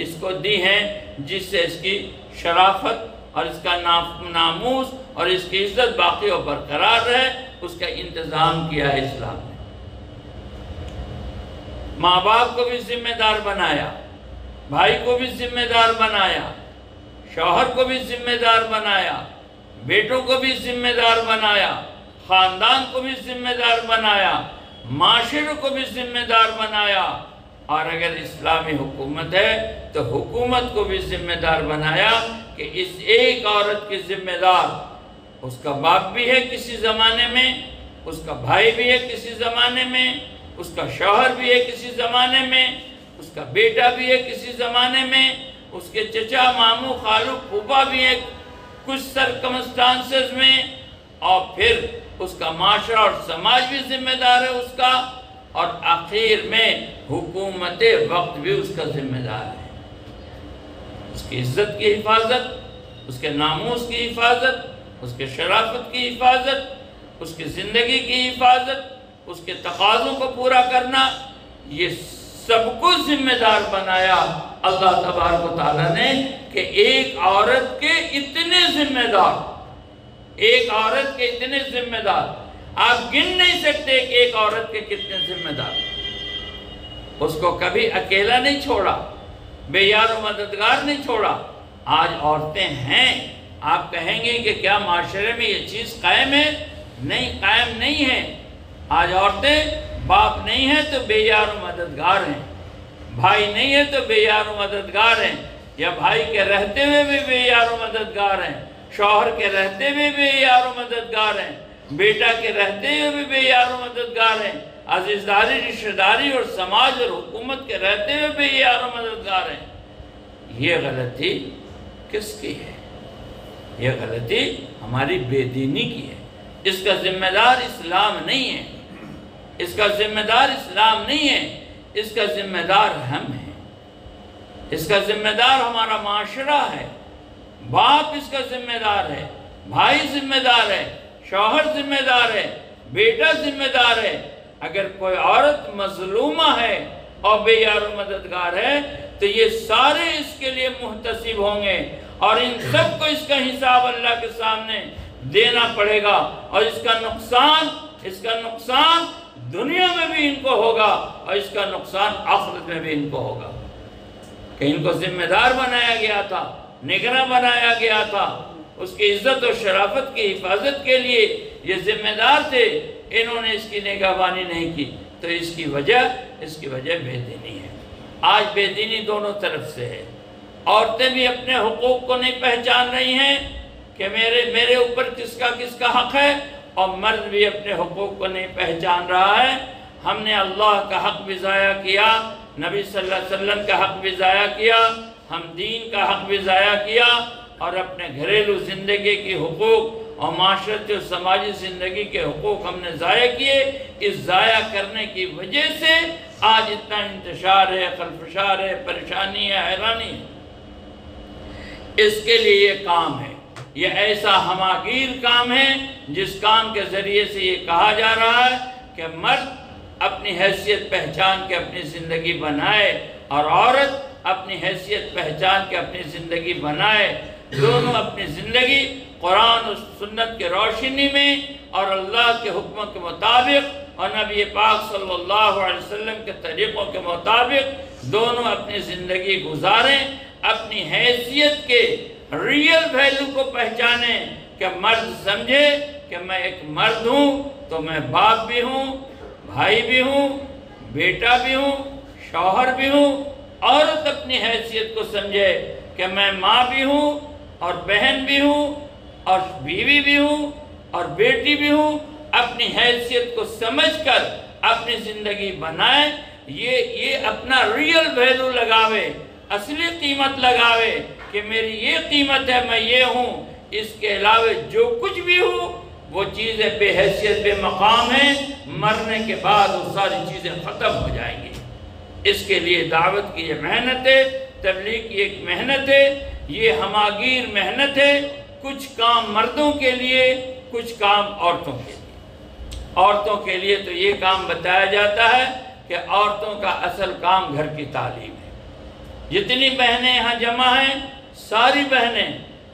S1: इसको दी हैं, जिससे इसकी शराफत और इसका नाम नामूस और इसकी इज़्ज़त बाकी और बरकरार रहे, उसका इंतज़ाम किया है इस्लाम माँ बाप को भी जिम्मेदार बनाया, भाई को भी जिम्मेदार बनाया, शौहर को भी जिम्मेदार बनाया, बेटों को भी जिम्मेदार बनाया, ख़ानदान को भी जिम्मेदार बनाया, माशरे को भी जिम्मेदार बनाया। और अगर इस्लामी हुकूमत है तो हुकूमत को भी जिम्मेदार बनाया कि इस एक औरत की जिम्मेदार, उसका बाप भी है किसी ज़माने में, उसका भाई भी है किसी ज़माने में उसका शौहर भी है किसी ज़माने में, उसका बेटा भी है किसी ज़माने में, उसके चचा मामू खालू फूफा भी है कुछ सरकमस्टांसेस में, और फिर उसका माशरा और समाज भी जिम्मेदार है उसका, और आखिर में हुकूमत वक्त भी उसका जिम्मेदार है। उसकी इज़्ज़त की हिफाजत, उसके नामूस की हिफाजत, उसके शराफत की हिफाजत, उसकी ज़िंदगी की हिफाजत उसके तकाज़ों को पूरा करना, ये सबको जिम्मेदार बनाया। अल्लाह तबारक ने कि एक औरत के इतने जिम्मेदार, एक औरत के इतने जिम्मेदार, आप गिन नहीं सकते कि एक औरत के कितने जिम्मेदार। उसको कभी अकेला नहीं छोड़ा, बेयार मददगार नहीं छोड़ा। आज औरतें हैं, आप कहेंगे कि क्या माशरे में ये चीज़ कायम है? नहीं, कायम नहीं है। आज औरतें बाप नहीं है तो बेयार मददगार हैं। भाई नहीं है तो बेयार मददगार हैं। या भाई के रहते हुए भी बेयार मददगार हैं। शौहर के रहते हुए भी बेयार मददगार हैं। बेटा के रहते हुए भी बेयार मददगार हैं। अजीजदारी रिश्तेदारी और समाज और हुकूमत के रहते हुए भी यार मददगार हैं। ये गलती किसकी है? ये गलती हमारी बेदीनी की है। इसका जिम्मेदार इस्लाम नहीं है। इसका जिम्मेदार इस्लाम नहीं है, इसका जिम्मेदार हम हैं। इसका जिम्मेदार हमारा माशरा है। बाप इसका जिम्मेदार है, भाई जिम्मेदार है, शौहर जिम्मेदार है, बेटा जिम्मेदार है। अगर कोई औरत मजलूमा है और बेयार मददगार है तो ये सारे इसके लिए मुहतसिब होंगे और इन सबको इसका हिसाब अल्लाह के सामने देना पड़ेगा और इसका नुकसान इसका नुकसान दुनिया में भी इनको होगा और इसका नुकसान आखिरत में भी इनको होगा। कि इनको जिम्मेदार बनाया गया था निगरा बनाया गया था, उसकी इज़्ज़त और शराफत की हिफाजत के लिए ये जिम्मेदार थे, इन्होंने इसकी निगहबानी नहीं की। तो इसकी वजह इसकी वजह बेदीनी है। आज बेदीनी दोनों तरफ़ से है। औरतें भी अपने हकूक़ को नहीं पहचान रही हैं कि मेरे मेरे ऊपर किसका किसका हक है और मर्द भी अपने हकूक़ को नहीं पहचान रहा है। हमने अल्लाह का हक भी ज़ाया किया, नबी सल्लल्लाहु अलैहि वसल्लम का हक भी ज़ाया किया, हम दीन का हक भी ज़ाया किया और अपने घरेलू ज़िंदगी के हकूक़ और माशरती और समाजी ज़िंदगी के हकूक़ हमने ज़ाया किए। इस ज़ाया करने की वजह से आज इतना इंतशार है, खलफशार है, परेशानी है, हैरानी है। इसके लिए ये काम है। ये ऐसा हमागीर काम है, जिस काम के ज़रिए से ये कहा जा रहा है कि मर्द अपनी हैसियत पहचान के अपनी ज़िंदगी बनाए और औरत अपनी हैसियत पहचान के अपनी ज़िंदगी बनाए। दोनों अपनी ज़िंदगी कुरान और सुन्नत के रोशनी में और अल्लाह के हुक्म के मुताबिक और नबी पाक सल्लल्लाहु अलैहि वसल्लम के तरीक़ों के मुताबिक दोनों अपनी ज़िंदगी गुजारें, अपनी हैसियत के रियल वैल्यू को पहचाने कि मर्द समझे कि मैं एक मर्द हूँ तो मैं बाप भी हूँ, भाई भी हूँ, बेटा भी हूँ, शौहर भी हूँ। औरत अपनी हैसियत को समझे कि मैं माँ भी हूँ और बहन भी हूँ और बीवी भी हूँ और बेटी भी हूँ। अपनी हैसियत को समझकर अपनी ज़िंदगी बनाए। ये ये अपना रियल वैल्यू लगावे, असली कीमत लगावे। कि मेरी ये कीमत है, मैं ये हूँ। इसके अलावा जो कुछ भी हो, वो चीज़ें बेहैसियत, बेमकाम है। मरने के बाद वो सारी चीज़ें ख़त्म हो जाएँगी। इसके लिए दावत की ये मेहनत है, तबलीग की एक मेहनत है। ये हमागीर मेहनत है, कुछ काम मर्दों के लिए, कुछ काम औरतों के लिए। औरतों के लिए तो ये काम बताया जाता है कि औरतों का असल काम घर की तालीम है। जितनी बहनें यहाँ जमा हैं सारी बहनें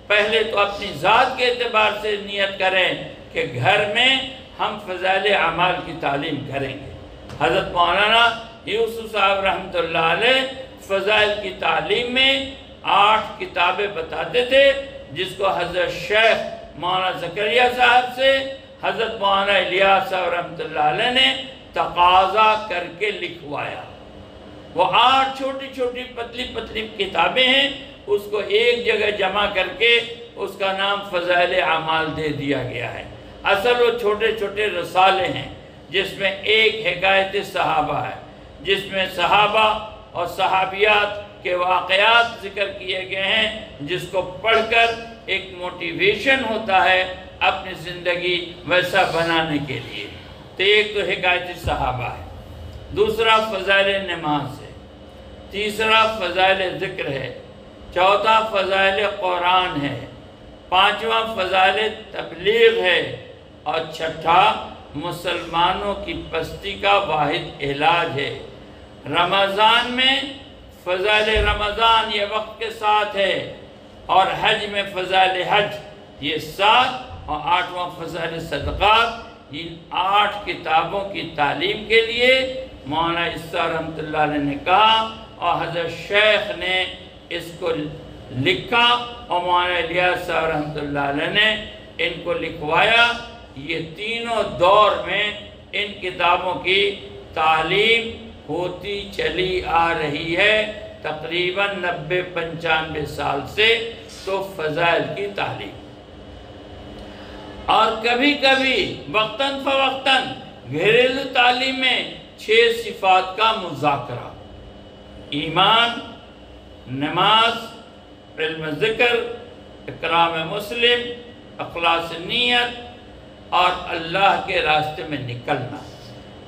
S1: पहले तो अपनी ज़ात के अतबार से नियत करें कि घर में हम फ़जाल अमाल की तालीम करेंगे। हज़रत मौलाना यूसुफ साहब रहमत फ़जाइल की तालीम में आठ किताबें बताते थे, जिसको हज़रत शेख मौलाना जकरिया साहब से, हज़रत मौलाना इलियास साहब रहमत ने तकाजा करके लिखवाया। वो आठ छोटी छोटी पतली पतली किताबें हैं उसको एक जगह जमा करके उसका नाम फ़जाइल अमाल दे दिया गया है। असल वो छोटे छोटे रसाले हैं, जिसमें एक हकायत सहाबा है, जिसमें सहाबा और सहाबियात के वाक़ात ज़िक्र किए गए हैं, जिसको पढ़कर एक मोटिवेशन होता है अपनी ज़िंदगी वैसा बनाने के लिए। तो एक तो हकायत सहाबा है, दूसरा फ़जाइल नमाज़ है, तीसरा फ़जाइल ज़िक्र है चौथा फ़जाइल कुरान है, पांचवा फ़जाइल तबलीग है और छठा मुसलमानों की पस्ती का वाहिद इलाज है। रमज़ान में फ़जाइल रमज़ान ये वक्त के साथ है और हज में फ़जाइल हज ये सात और आठवां फ़जाइल सदक़ात इन आठ किताबों की तालीम के लिए मौलाना इस्सा रहमत ने कहा और हज़रत शेख ने इसको लिखा और मौलाना इलियास रहमत ने इनको लिखवाया। ये तीनों दौर में इन किताबों की तालीम होती चली आ रही है। तकरीबन नब्बे पंचानवे साल से तो फ़जाइल की तालीम। और कभी कभी वक्ता फ़वक्ता घरेलू तालीम में छः सिफात का मुजाकरा। ईमान नमाज़, इल्म ज़िक्र, इकराम मुस्लिम, अखलास नीयत और अल्लाह के रास्ते में निकलना।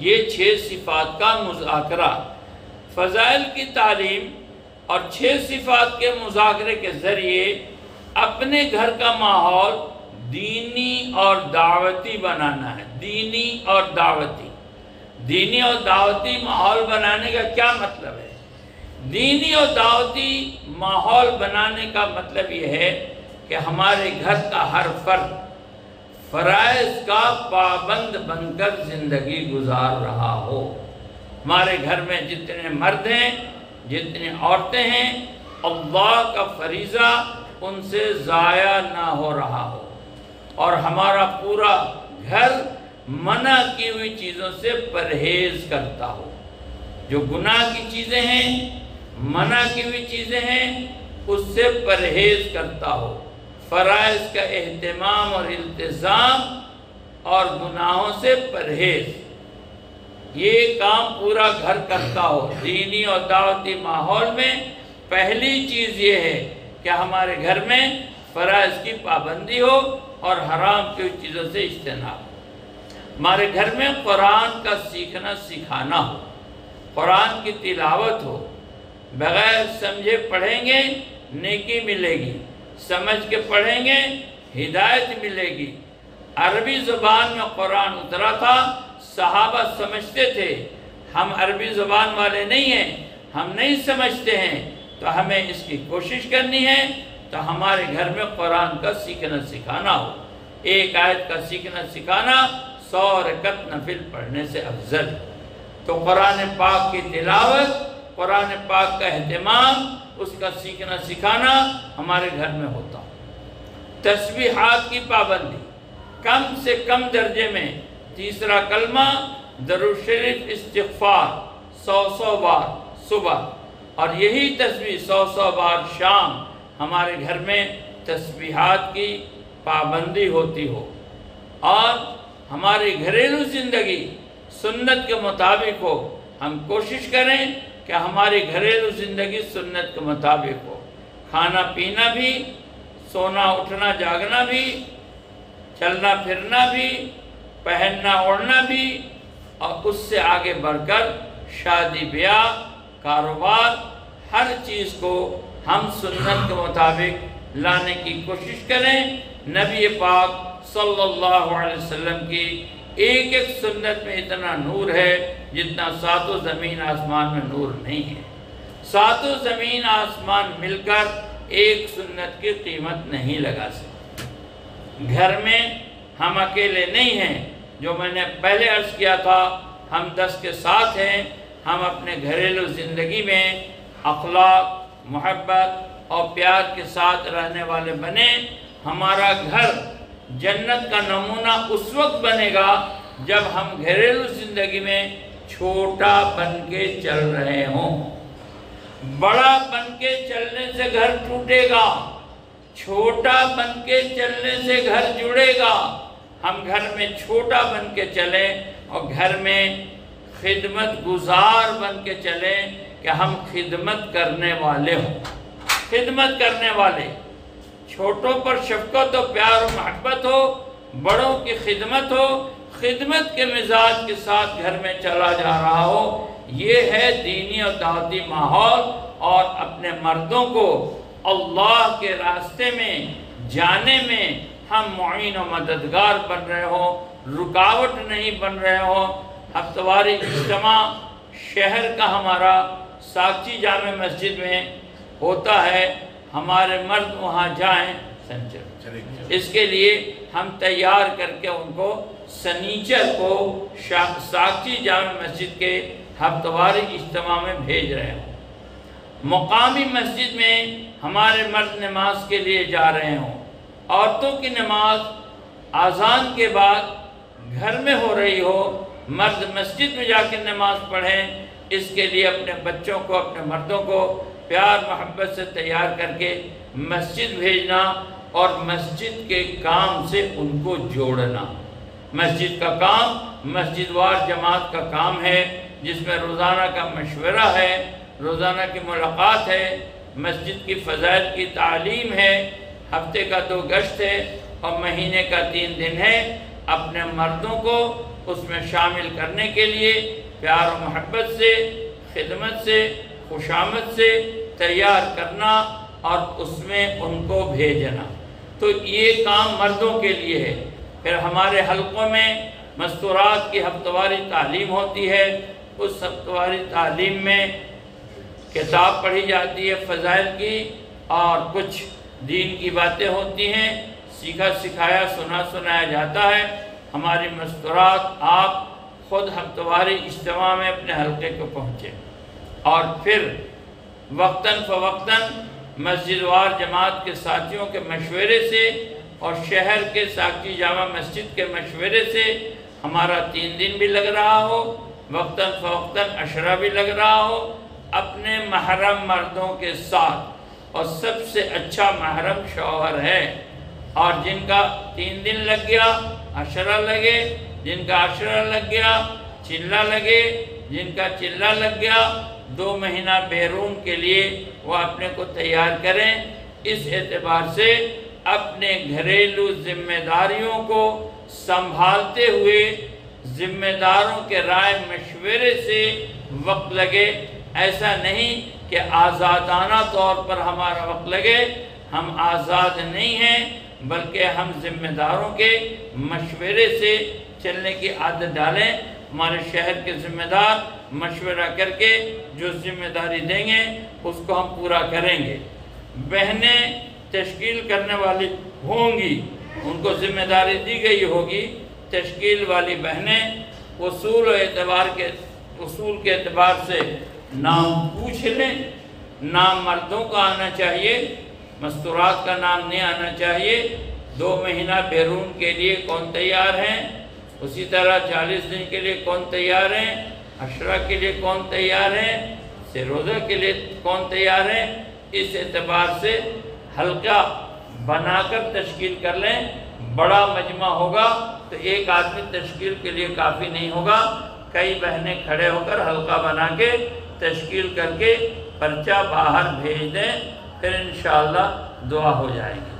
S1: ये छः सिफात का मुजाकरा। फ़जाइल की तालीम और छः सिफात के मुजाकरे के ज़रिए अपने घर का माहौल दीनी और दावती बनाना है। दीनी और दावती। दीनी और दावती माहौल बनाने का क्या मतलब है? दीनी और दावती माहौल बनाने का मतलब यह है कि हमारे घर का हर फर्द फ़रज़ का पाबंद बनकर ज़िंदगी गुजार रहा हो। हमारे घर में जितने मर्द हैं, जितनी औरतें हैं, अल्लाह का फरीज़ा उनसे ज़ाया ना हो रहा हो। और हमारा पूरा घर मना की हुई चीज़ों से परहेज़ करता हो। जो गुनाह की चीज़ें हैं मना की हुई चीज़ें हैं, उससे परहेज करता हो। फ़रज़ का अहतमाम और इल्तज़ाम और गुनाहों से परहेज। ये काम पूरा घर करता हो। दीनी और दावती माहौल में पहली चीज़ ये है कि हमारे घर में फ़रज़ की पाबंदी हो और हराम की चीज़ों से इज्तनाब हमारे घर में कुरान का सीखना सिखाना हो, कुरान की तिलावत हो बगैर समझे पढ़ेंगे, नेकी मिलेगी। समझ के पढ़ेंगे, हिदायत मिलेगी। अरबी ज़ुबान में कुरान उतरा था, सहाबा समझते थे, हम अरबी ज़ुबान वाले नहीं हैं, हम नहीं समझते हैं तो हमें इसकी कोशिश करनी है तो हमारे घर में कुरान का सीखना सिखाना हो। एक आयत का सीखना सिखाना, सौ रकत नफिल पढ़ने से अफजल। तो कुरान पाक की तिलावत कुरान पाक का अहतमाम उसका सीखना सिखाना हमारे घर में होता। तस्वीहात की पाबंदी, कम से कम दर्जे में तीसरा कलमा दरुशरीफ इस्तफार सौ सौ बार सुबह। और यही तस्वीर सौ सौ बार शाम हमारे घर में तस्बीहात की पाबंदी होती हो। और हमारी घरेलू ज़िंदगी, सुन्नत के मुताबिक हो, हम कोशिश करें कि हमारी घरेलू ज़िंदगी सुन्नत के मुताबिक हो? खाना पीना भी, सोना उठना जागना भी, चलना फिरना भी, पहनना ओढ़ना भी, और उससे आगे बढ़कर शादी, ब्याह, कारोबार, हर चीज़ को हम सुन्नत के मुताबिक लाने की कोशिश करें। नबी पाक सल्लल्लाहु अलैहि वसल्लम की एक एक सुन्नत में इतना नूर है जितना सातों ज़मीन आसमान में नूर नहीं है। सातों ज़मीन आसमान मिलकर एक सुन्नत की कीमत नहीं लगा सकते। घर में हम अकेले नहीं हैं, जो मैंने पहले अर्ज़ किया था, हम दस के साथ हैं, हम अपने घरेलू ज़िंदगी में अखलाक, मोहब्बत और प्यार के साथ रहने वाले बने, हमारा घर जन्नत का नमूना उस वक्त बनेगा जब हम घरेलू ज़िंदगी में छोटा बन के चल रहे हों। बड़ा बन के चलने से घर टूटेगा, छोटा बन के चलने से घर जुड़ेगा। हम घर में छोटा बन के चलें और घर में खिदमत गुजार बन के चलें कि हम खिदमत करने वाले हों। खिदमत करने वाले छोटों पर शफकत और प्यार और मोहब्बत हो, बड़ों की खिदमत हो, खिदमत के मिजाज के साथ घर में चला जा रहा हो, ये है दीनी और दावती माहौल और अपने मर्दों को अल्लाह के रास्ते में, जाने में हम मुइन और मददगार बन रहे हो, रुकावट नहीं बन रहे हो। हफ्तवारी इज्तम शहर का हमारा, साक्षी जाम मस्जिद में होता है। हमारे मर्द वहाँ जाएँ संचर इसके लिए हम तैयार करके उनको सनीचर को साक्षी जाम मस्जिद के हफ्तवारी इज्तम में भेज रहे हों। मुकामी मस्जिद में हमारे मर्द नमाज़ के लिए जा रहे हों। औरतों की नमाज़ आज़ान के बाद घर में हो रही हो मर्द मस्जिद में जाकर नमाज़ पढ़ें इसके लिए अपने बच्चों को अपने मर्दों को प्यार मोहब्बत से तैयार करके मस्जिद भेजना और मस्जिद के काम से उनको जोड़ना। मस्जिद का काम मस्जिद वार जमात का काम है, जिसमें रोज़ाना का मशवरा है, रोज़ाना की मुलाकात है, मस्जिद की फ़जाइल की तालीम है, हफ़्ते का दो गश्त है और महीने का तीन दिन है। अपने मर्दों को उसमें शामिल करने के लिए प्यार और मोहब्बत से, खिदमत से खुशामद से तैयार करना और उसमें उनको भेजना। तो ये काम मर्दों के लिए है। फिर हमारे हलकों में मस्तूरात की हफ्तवारी तालीम होती है। उस हफ्तवारी तालीम में किताब पढ़ी जाती है फ़जाइल की और कुछ दीन की बातें होती हैं। सीखा सिखाया, सुना सुनाया जाता है। हमारी मस्तूरात आप ख़ुद हफ्तवारी इज्तम में अपने हल्के को पहुँचे। और फिर वक्ता फ़वक्ता मस्जिदवार जमात के साथियों के मशवरे से और शहर के साक्षी जामा मस्जिद के मशवरे से हमारा तीन दिन भी लग रहा हो वक्ता फ़वक्ता अशरा भी लग रहा हो, अपने महरम मर्दों के साथ। और सबसे अच्छा महरम शौहर है। और जिनका तीन दिन लग गया, अशरा लगे, जिनका अशरा लग गया, चिल्ला लगे, जिनका चिल्ला लग गया दो महीना बैरून के लिए वो अपने को तैयार करें। इस एतबार से अपने घरेलू जिम्मेदारियों को संभालते हुए जिम्मेदारों के राय मशवरे से वक्त लगे। ऐसा नहीं कि आज़ादाना तौर पर हमारा वक्त लगे। हम आज़ाद नहीं हैं, बल्कि हम जिम्मेदारों के मशवरे से चलने की आदत डालें। हमारे शहर के ज़िम्मेदार मशवरा करके जो ज़िम्मेदारी देंगे, उसको हम पूरा करेंगे। बहनें तश्कील करने वाली होंगी, उनको ज़िम्मेदारी दी गई होगी। तश्कील वाली बहनें उसूल एतबार के असूल के अतबार से नाम पूछ लें। नाम मर्दों का आना चाहिए, मस्तूरात का नाम नहीं आना चाहिए। दो महीना बैरून के लिए कौन तैयार हैं? उसी तरह चालीस दिन के लिए कौन तैयार हैं? अशरा के लिए कौन तैयार हैं? से रोज़ा के लिए कौन तैयार हैं? इस एतबार से हल्का बनाकर तश्कील कर लें। बड़ा मजमा होगा तो एक आदमी तश्कील के लिए काफ़ी नहीं होगा। कई बहनें खड़े होकर हल्का बना के तश्कील करके पर्चा बाहर भेज दें, फिर इन दुआ हो जाएगी।